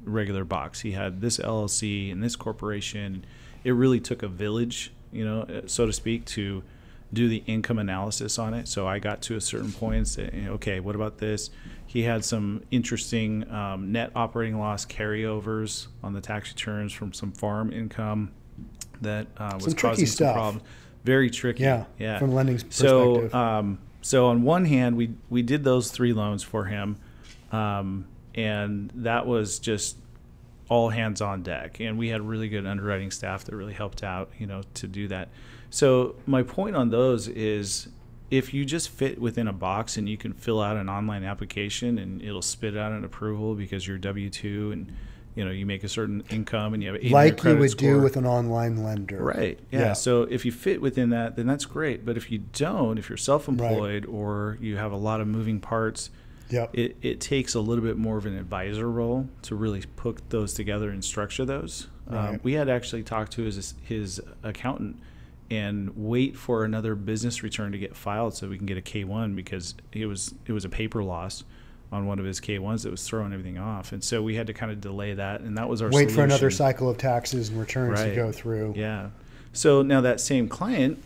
regular box. He had this LLC and this corporation. It really took a village, you know, so to speak, to do the income analysis on it. So I got to a certain point and said, "Eh, okay, what about this? He had some interesting um, net operating loss carryovers on the tax returns from some farm income that uh, was Some causing some problems. Very tricky. Yeah, yeah. from lending So, perspective. um, so on one hand, we we did those three loans for him, um, and that was just all hands on deck. And we had really good underwriting staff that really helped out, you know, to do that. So my point on those is if you just fit within a box and you can fill out an online application and it'll spit out an approval because you're W two and you know you make a certain income and you have 800 like you would score. do with an online lender. Right. Yeah. Yeah. So if you fit within that, then that's great. But if you don't, if you're self-employed or you have a lot of moving parts, Yep. it, it takes a little bit more of an advisor role to really put those together and structure those. Um, we had actually talked to his his accountant and wait for another business return to get filed so we can get a K1 because it was it was a paper loss on one of his K1s that was throwing everything off. And so we had to kind of delay that and that was our Wait for another cycle of taxes and returns to go through. Yeah. So now that same client,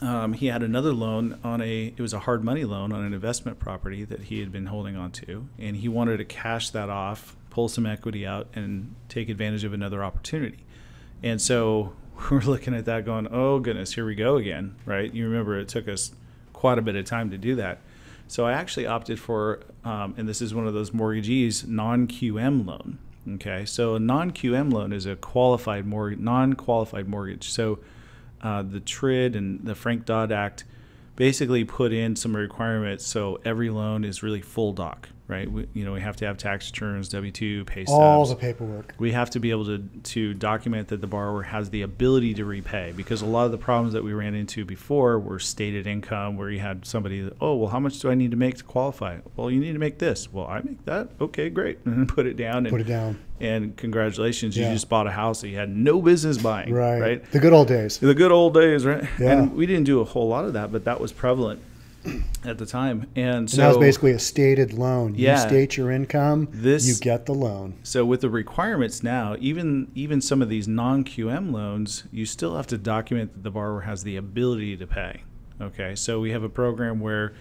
um, he had another loan on a it was a hard money loan on an investment property that he had been holding on to, and he wanted to cash that off, pull some equity out, and take advantage of another opportunity. And so we're looking at that, going, "Oh goodness, here we go again!" Right? You remember it took us quite a bit of time to do that. So I actually opted for, um, and this is one of those mortgagees non-QM loan. Okay, so a non-QM loan is a qualified mortgage, non-qualified mortgage. So uh, the TRID and the Frank Dodd Act basically put in some requirements so every loan is really full doc, right? We, you know, we have to have tax returns, W two, pay stubs. All the paperwork. we have to be able to to document that the borrower has the ability to repay because a lot of the problems that we ran into before were stated income where you had somebody that, oh well how much do I need to make to qualify well you need to make this well I make that okay great and then put it down and Put it down. and congratulations you just bought a house that you had no business buying Right. right The good old days. the good old days, right? Yeah. And we didn't do a whole lot of that, but that was prevalent at the time. And And so that was basically a stated loan. You state your income, This- you get the loan. So with the requirements now, even even some of these non-QM loans, you still have to document that the borrower has the ability to pay. Okay, so we have a program where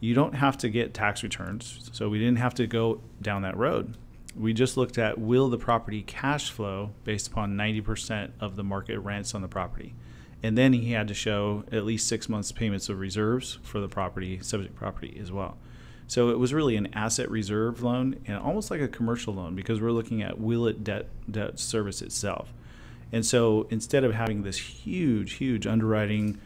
you don't have to get tax returns. So we didn't have to go down that road. We just looked at will the property cash flow based upon 90% of the market rents on the property. And then he had to show at least six months payments of reserves for the property, subject property as well. So it was really an asset reserve loan and almost like a commercial loan because we're looking at will it debt debt service itself. And so instead of having this huge, huge underwriting,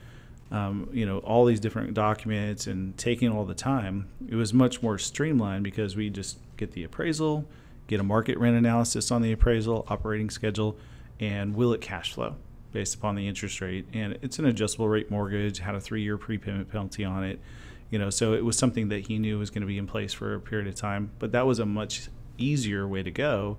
um, you know, all these different documents and taking all the time, it was much more streamlined because we just get the appraisal, get a market rent analysis on the appraisal, operating schedule, and will it cash flow based upon the interest rate. And it's an adjustable rate mortgage, had a three year prepayment penalty on it. You know, so it was something that he knew was going to be in place for a period of time. But that was a much easier way to go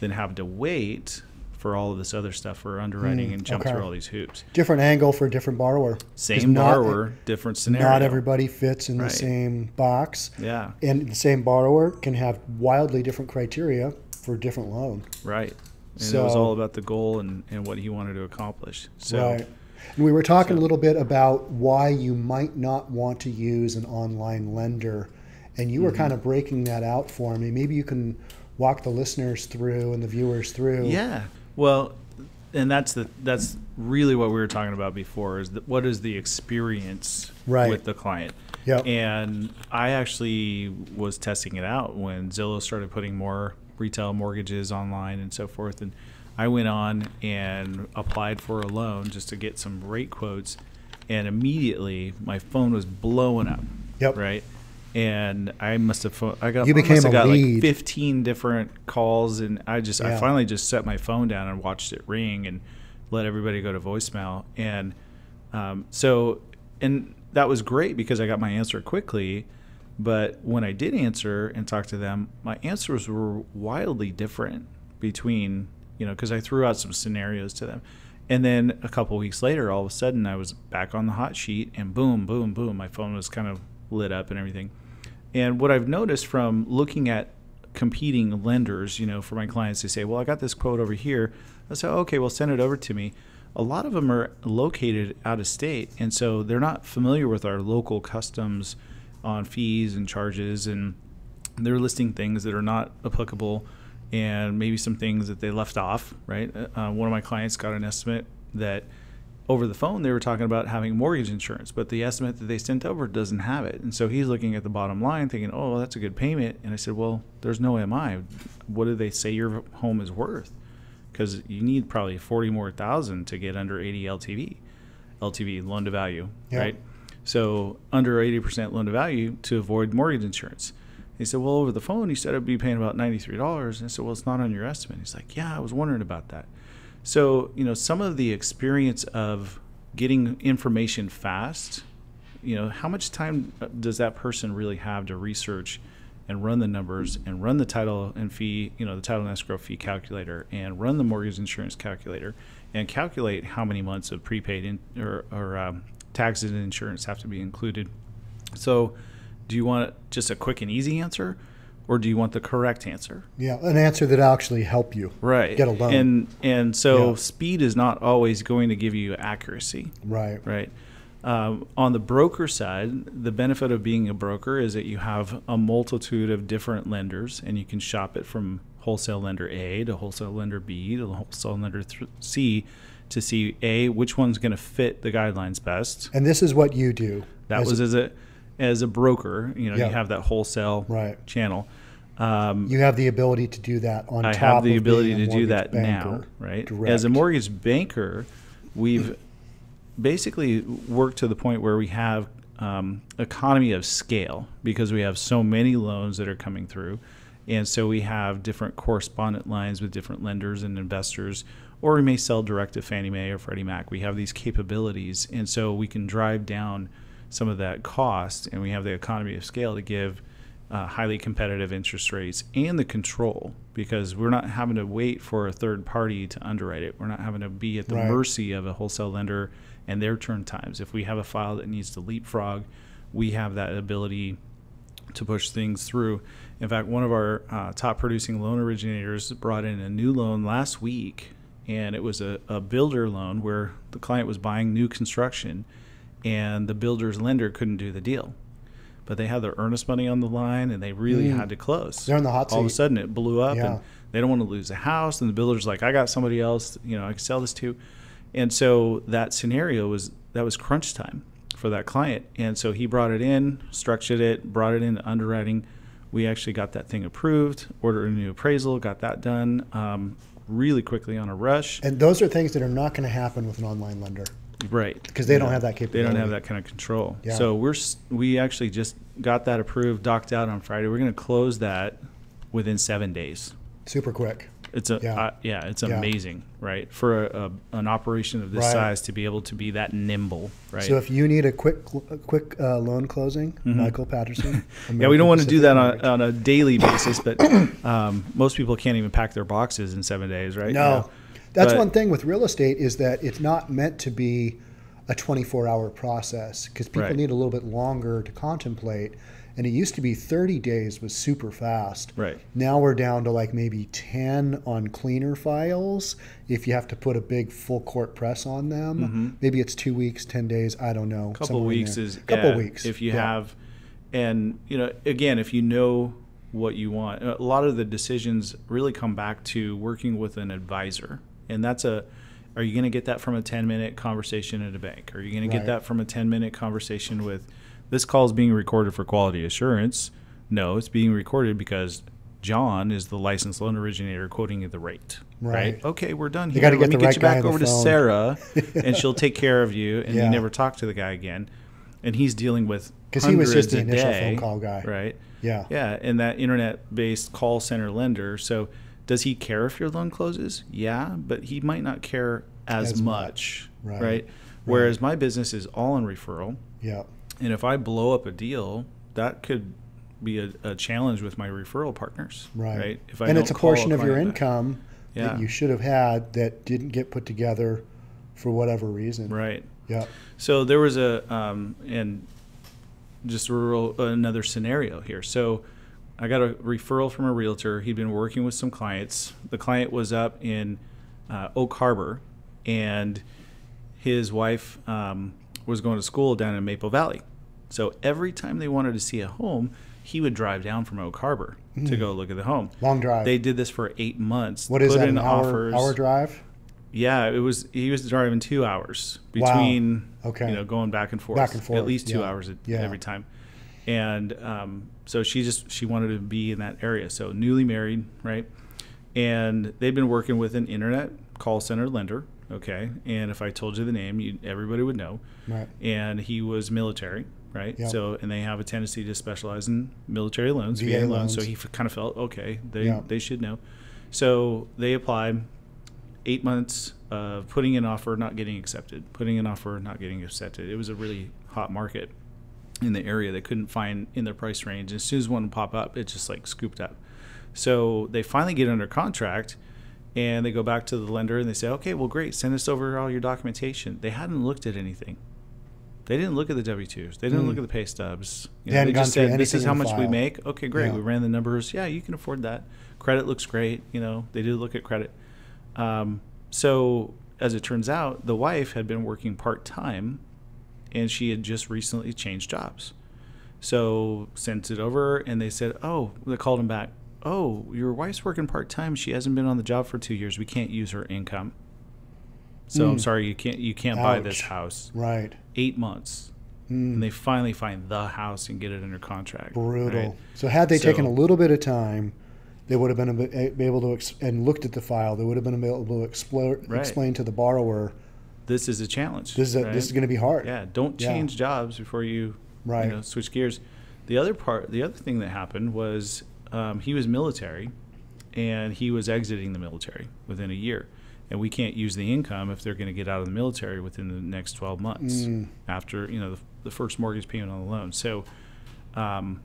than have to wait for all of this other stuff for underwriting and jump Mm, okay. through all these hoops. Different angle for a different borrower. Same not- borrower, different scenario. Not everybody fits in Right. the same box. Yeah, And the same borrower can have wildly different criteria for a different loan. right. And it was all about the goal and, and what he wanted to accomplish. So right. And we were talking so- a little bit about why you might not want to use an online lender. And you were Mm-hmm. kind of breaking that out for me. Maybe you can walk the listeners through and the viewers through. Yeah. Well, and that's the that's really what we were talking about before is that what is the experience Right. with the client. Yep. And I actually was testing it out when Zillow started putting more retail mortgages online and so forth and I went on and applied for a loan just to get some rate quotes and immediately my phone was blowing up. Yep. Right. And I must have I got You became a got lead. like 15 different calls and I just yeah. I finally just set my phone down and watched it ring and let everybody go to voicemail and um, so and that was great because I got my answer quickly but when I did answer and talk to them my answers were wildly different between you know because I threw out some scenarios to them and then a couple weeks later all of a sudden I was back on the hot sheet and boom boom boom my phone was kind of lit up and everything and what I've noticed from looking at competing lenders, you know, for my clients, they say, well, I got this quote over here. I say, okay, well, send it over to me. A lot of them are located out of state. And so they're not familiar with our local customs on fees and charges. And they're listing things that are not applicable and maybe some things that they left off, right? Uh, one of my clients got an estimate that over the phone they were talking about having mortgage insurance, but the estimate that they sent over doesn't have it. And so he's looking at the bottom line thinking, oh, well, that's a good payment. And I said, well, there's no MI. What do they say your home is worth? Because you need probably 40 more thousand to get under 80 LTV, LTV, loan to value, Yeah. right? So under 80% loan to value to avoid mortgage insurance. He said, well, over the phone, he said I'd be paying about $93. And I said, well, it's not on your estimate. He's like, yeah, I was wondering about that. So, you know, some of the experience of getting information fast, you know, how much time uh, does that person really have to research and run the numbers and run the title and fee, you know, the title and escrow fee calculator and run the mortgage insurance calculator and calculate how many months of prepaid in, or, or um, taxes and insurance have to be included. So, do you want just a quick and easy answer or do you want the correct answer? Yeah, an answer that actually help you. right Get a loan. and and so Yeah. speed is not always going to give you accuracy Right. right um, on the broker side the benefit of being a broker is that you have a multitude of different lenders and you can shop it from wholesale lender a to wholesale lender b to wholesale lender th- c to see a which one's going to fit the guidelines best And this is what you do. that as- was as a as a broker you know Yeah. you have that wholesale Right. channel um, You have the ability to do that on I top have the ability to do that now, right? direct. As a mortgage banker, we've basically worked to the point where we have um, economy of scale because we have so many loans that are coming through, and so we have different correspondent lines with different lenders and investors, or we may sell direct to Fannie Mae or Freddie Mac. We have these capabilities, and so we can drive down some of that cost, and we have the economy of scale to give uh, highly competitive interest rates and the control because we're not having to wait for a third party to underwrite it. We're not having to be at the Right. mercy of a wholesale lender and their turn times. If we have a file that needs to leapfrog, we have that ability to push things through. In fact, one of our uh, top producing loan originators brought in a new loan last week, and it was a, a builder loan where the client was buying new construction, and the builder's lender couldn't do the deal. But they had their earnest money on the line, and they really Mm. had to close. They're in the hot seat. All of a sudden, it blew up, Yeah. and they don't want to lose the house. And the builder's like, "I got somebody else, you know, I can sell this to." And so that scenario was that was crunch time for that client. And so he brought it in, structured it, brought it into underwriting. We actually got that thing approved, ordered a new appraisal, got that done um, really quickly on a rush. And those are things that are not going to happen with an online lender. Right. 'Cause they You don't have that capability. They don't have that kind of control. Yeah. So we're we actually just got that approved, docked out on Friday. We're going to close that within seven days. Super quick. It's a Yeah. uh, yeah it's Yeah. amazing, right? For a, a, an operation of this Right. size to be able to be that nimble, right? So if you need a quick, a quick uh, loan closing, Michael Patterson. Mm-hmm. yeah, we don't want to do that on, on a daily basis, but um, most people can't even pack their boxes in seven days, right? No. That's But- one thing with real estate is that it's not meant to be a 24 hour process because people Right. need a little bit longer to contemplate. And it used to be 30 days was super fast. Right. Now we're down to like maybe 10 on cleaner files. If you have to put a big full court press on them, maybe it's two weeks, 10 days. I don't know. Mm-hmm. couple weeks is couple yeah, weeks. if you Yeah. have and you know again if you know what you want a lot of the decisions really come back to working with an advisor and that's a are you going to get that from a 10 minute conversation at a bank are you going to get Right. that from a 10 minute conversation with this call is being recorded for quality assurance no it's being recorded because John is the licensed loan originator quoting you the rate. Right. Right. Okay, we're done You here. gotta Let get me get right you back over to. Sarah, and she'll take care of you. And Yeah. you never talk to the guy again. And he's dealing with 'Cause he was just the initial day, phone call guy. right? Yeah. Yeah, and that internet-based call center lender. So, does he care if your loan closes? Yeah, but he might not care as, As much, much. right? Right. Whereas my business is all on referral, Yeah. And if I blow up a deal, that could be a, a challenge with my referral partners, Right. right? If and it's a portion of your back. income Yeah. that you should have had that didn't get put together for whatever reason. right? Yeah. So there was a um, and just a real, another scenario here. So I got a referral from a realtor. He'd been working with some clients. The client was up in uh, Oak Harbor, and his wife um, was going to school down in Maple Valley. So every time they wanted to see a home, he would drive down from Oak Harbor to go look at the home. Long drive. They did this for eight months. what is put that? in An hour, offers. hour drive? Yeah, it was. He was driving two hours Wow. between. Okay. You know, going back and forth. Back and forth. At least two yeah. hours at, Yeah. every time. And um, so she just she wanted to be in that area. So newly married, right? And they've been working with an internet call center lender. Okay. And if I told you the name, you everybody would know. Right. And he was military, right? Yep. So and they have a tendency to specialize in military loans, VA VA, loans. So he f- kind of felt okay. They Yeah. they should know. So they applied eight months of putting an offer, not getting accepted, putting an offer, not getting accepted. It was a really hot market in the area. They couldn't find in their price range. And As soon as one would pop up, it just like scooped up. So they finally get under contract and they go back to the lender and they say, okay, well, great, send us over all your documentation. They hadn't looked at anything. They didn't look at the W 2s, they didn't Mm. look at the pay stubs. You They hadn't just said, this is how much we make. Okay, great. Yeah. We ran the numbers. Yeah, you can afford that. Credit looks great. You know, they did look at credit. Um, so as it turns out, the wife had been working part time, and she had just recently changed jobs. So sent it over, and they said, "Oh," they called him back. Oh, your wife's working part time. She hasn't been on the job for two years. We can't use her income. So I'm Mm. sorry, you can't you can't buy this house. Right. Eight months, Mm. and they finally find the house and get it under contract. Brutal. right? So had they taken a little bit of time, they would have been a bit- a- be able to ex- and looked at the file. They would have been able to explore, Right. explain to the borrower, This is a challenge. this is a, right? this is going to be hard. Yeah, don't Yeah. change jobs before you, Right. you know, switch gears. The other part, the other thing that happened was um, he was military, and he was exiting the military within a year, and we can't use the income if they're going to get out of the military within the next twelve months Mm. after you know the, the first mortgage payment on the loan. So, um,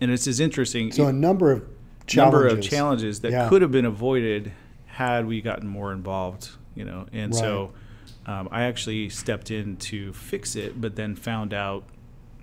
and it's as interesting. So a number of challenges. number of challenges that Yeah. could have been avoided had we gotten more involved, you know. And so um, I actually stepped in to fix it, but then found out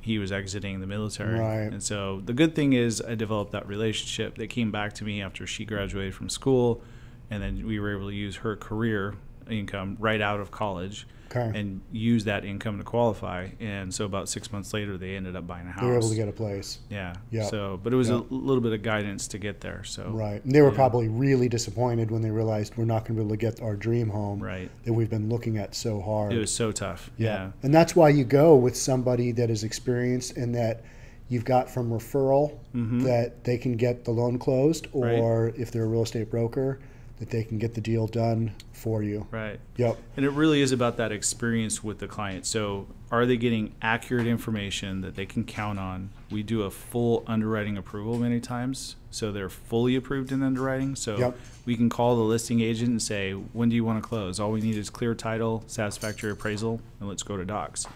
he was exiting the military. Right. And so the good thing is I developed that relationship. They came back to me after she graduated from school, and then we were able to use her career income right out of college. Okay. And use that income to qualify, and so about six months later, they ended up buying a house. They were able to get a place. Yeah. Yeah. So, but it was Yeah. a little bit of guidance to get there. So. Right. And they were Yeah. probably really disappointed when they realized we're not going to be able to get our dream home Right. that we've been looking at so hard. It was so tough. Yeah. And that's why you go with somebody that is experienced and that you've got from referral Mhm. that they can get the loan closed Right. or if they're a real estate broker that they can get the deal done for you. Right. Yep. And it really is about that experience with the client. So, are they getting accurate information that they can count on? We do a full underwriting approval many times. So, they're fully approved in underwriting. So, Yep. we can call the listing agent and say, When do you want to close? All we need is clear title, satisfactory appraisal, and let's go to docs.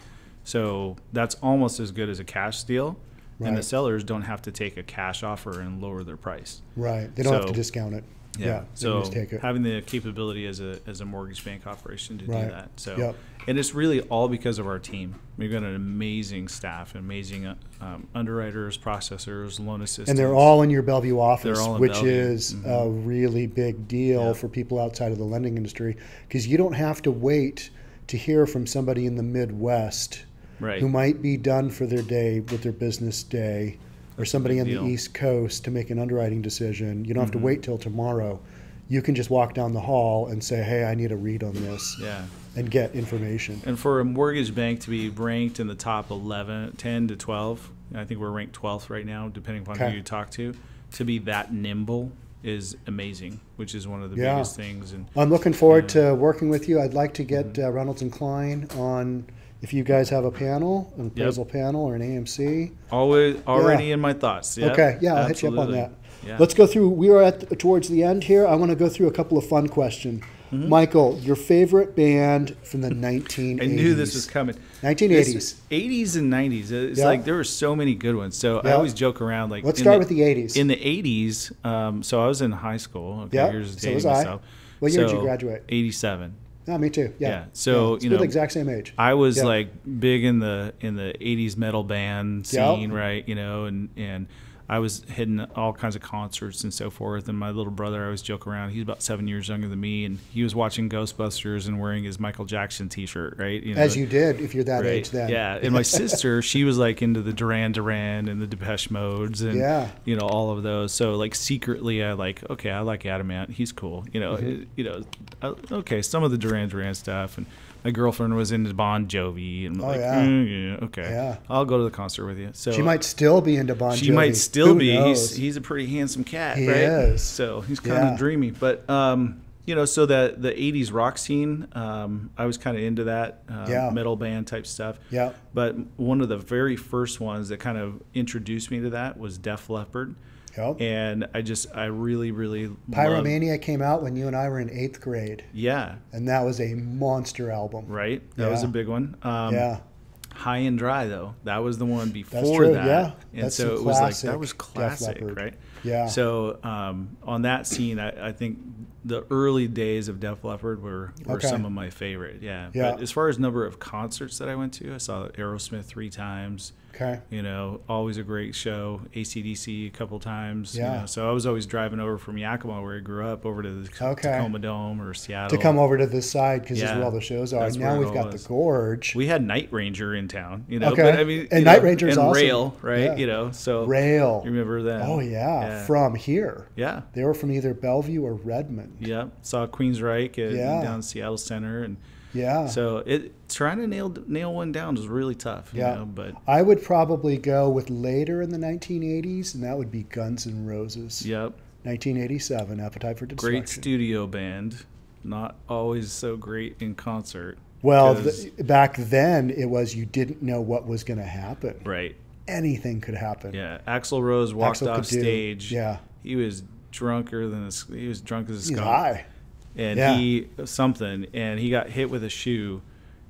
So, that's almost as good as a cash deal. And the sellers don't have to take a cash offer and lower their price. Right. They don't have to discount it. Yeah, can So just take it. having the capability as a as a mortgage bank operation to Right. do that. So Yep. and it's really all because of our team. We've got an amazing staff, amazing uh, um, underwriters, processors, loan assistants, And they're all in your Bellevue office, all which Bellevue. is a Mhm. really big deal Yeah. for people outside of the lending industry because you don't have to wait to hear from somebody in the Midwest right. who might be done for their day with their business day or somebody on the. Mm-hmm. East Coast to make an underwriting decision. You don't have to wait till tomorrow. You can just walk down the hall and say, hey, I need a read on this yeah. and get information. And for a mortgage bank to be ranked in the top 11, 10 to 12, I think we're ranked 12th right now, depending upon Okay. who you talk to, to be that nimble is amazing, which is one of the Yeah. biggest things. And I'm looking forward to working with you. I'd like to get Mm-hmm. uh, Reynolds and Kline on if you guys have a panel, an appraisal panel or an AMC. always already in my thoughts. Yeah, okay, yeah, I'll hit you up on absolutely. that. Yeah. Let's go through. We are at towards the end here. I want to go through a couple of fun questions. Mm-hmm. Michael, your favorite band from the 1980s? I knew this was coming. 1980s. This- 80s and 90s. It's Yeah. like there were so many good ones. So I Yeah. always joke around like. Let's in start with the 80s. In the 80s, um, so I was in high school. Okay, Yeah, here's so dating was I. myself. What year did you So, graduate? 87. Ah, me too. Yeah. Yeah, so, it's you know, the exact same age. I was Yeah. like big in the in the 80s metal band Yeah. scene, right? You know, and and I was hitting all kinds of concerts and so forth. And my little brother, I always joke around. He's about seven years younger than me, and he was watching Ghostbusters and wearing his Michael Jackson T-shirt, right? You know, As you did, if you're that right? age then. Yeah, and my sister, she was like into the Duran Duran and the Depeche Modes and Yeah. you know all of those. So like secretly, I like okay, I like Adam Ant. He's cool. You know, Mm-hmm. you know, uh, okay, some of the Duran Duran stuff and. My girlfriend was into Bon Jovi, and I'm Oh, like, yeah. "Mm, yeah, okay, Yeah. I'll go to the concert with you. So She might still be into Bon Jovi. she might still Who be. knows? He's he's a pretty handsome cat, He right? is. So he's kind Yeah. of dreamy. But um, you know, so that the '80s rock scene, um, I was kind of into that uh, Yeah. metal band type stuff. Yeah. But one of the very first ones that kind of introduced me to that was Def Leppard, Yep. and I just I really really loved- Pyromania came out when you and I were in eighth grade, Yeah. and that was a monster album. Right. That was a big one. Um, yeah. High and Dry though. That was the one before that. yeah. And That's so it was like that was classic, right? Yeah. So um, on that scene, I, I think the early days of Def Leppard were, were Okay. some of my favorite. Yeah. Yeah. But as far as number of concerts that I went to, I saw Aerosmith three times. Okay. You know, always a great show. ACDC a couple times. you Yeah. know. So I was always driving over from Yakima, where I grew up, over to the Okay. Tacoma Dome or Seattle. To come over to this side because this is where all the shows are. That's now we've got was. the Gorge. We had Night Ranger in town, you know. Okay. But I mean, And you Night know, Ranger's and awesome. Rail, right? Yeah. You know, so Rail. You remember that? Oh yeah. yeah. from here. yeah, They were from either Bellevue or Redmond. yeah. Saw Queensryche at, Yeah. down Seattle Center, and Yeah. so it trying to nail nail one down was really tough. You Yeah. know, but I would probably go with later in the 1980s, and that would be Guns N' Roses. yep, 1987, Appetite for Destruction. great studio band, not always so great in concert. Well, th- back then it was you didn't know what was going to happen. right. Anything could happen. Yeah, Axl Rose walked Axl off could do- stage. yeah. he was drunker than a, he was drunk as a He's skunk. high. And Yeah. he something and he got hit with a shoe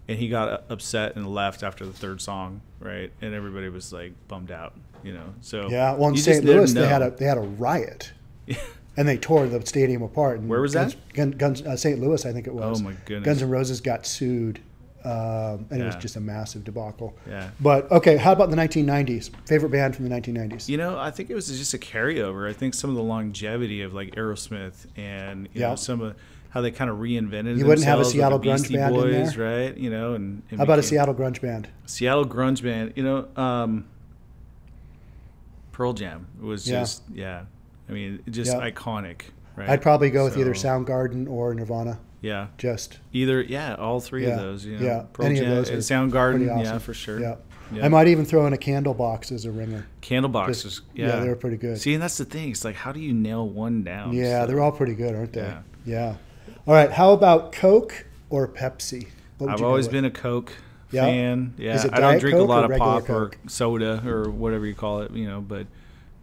and he got upset and left after the third song right and everybody was like bummed out you know so Yeah. Well, in St. Louis they had a they had a riot, and they tore the stadium apart. And Where was Guns, that? Gun, Guns, uh, St. Louis, I think it was. Oh, my goodness. Guns N' Roses got sued, um, and it was just a massive debacle. Yeah. But okay, how about the 1990s? Favorite band from the 1990s? you know i think it was just a carryover i think some of the longevity of like aerosmith and you Yeah. know some of how they kind of reinvented You wouldn't have a Seattle the grunge band in there? right you know and, and How about a Seattle grunge band? Seattle grunge band. You know, um, Pearl Jam was Yeah. just yeah. I mean, just Yeah. iconic. Right. I'd probably go with either Soundgarden or Nirvana. Yeah, Just either yeah, all three Yeah. of those. You know, Yeah. Pearl Any of Jam, those and are Soundgarden. pretty Yeah, for sure. yeah. Yeah. I might even throw in a Candlebox as a ringer. Candlebox Just- yeah, yeah. they were pretty good. See, and that's the thing. It's like, how do you nail one down? Yeah, So- they're all pretty good, aren't they? Yeah. Yeah. All right. How about Coke or Pepsi? I've always been a Coke Yeah? fan. Yeah, I don't drink Coke a lot of pop or soda or whatever you call it. You know, but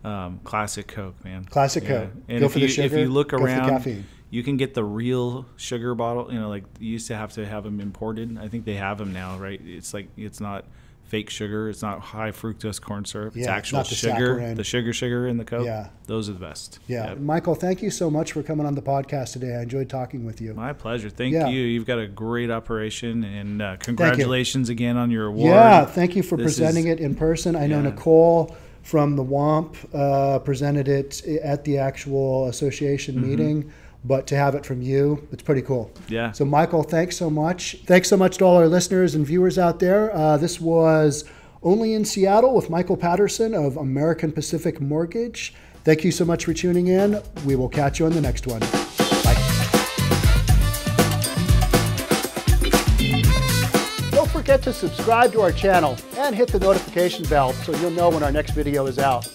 um, classic Coke, man. Classic Yeah. Coke. And Go if for the you, sugar, If you look go for the around, you can get the real sugar bottle. You know, like you used to have to have them imported. I think they have them now, right? It's like it's not fake sugar. It's not high fructose corn syrup. it's Yeah, it's actual not the sugar. saccharin. The sugar, sugar in the Coke. Yeah. Those are the best. Yeah. Yep. Michael, thank you so much for coming on the podcast today. I enjoyed talking with you. My pleasure. Thank Yeah. you. You've got a great operation, and uh, congratulations again on your award. Yeah, thank you for This presenting is- it in person. I know Nicole from the WAMP uh, presented it at the actual association Mm-hmm. meeting, but to have it from you, it's pretty cool. Yeah. So, Michael, thanks so much. Thanks so much to all our listeners and viewers out there. Uh, this was Only in Seattle with Michael Patterson of American Pacific Mortgage. Thank you so much for tuning in. We will catch you on the next one. Bye. Don't forget to subscribe to our channel and hit the notification bell so you'll know when our next video is out.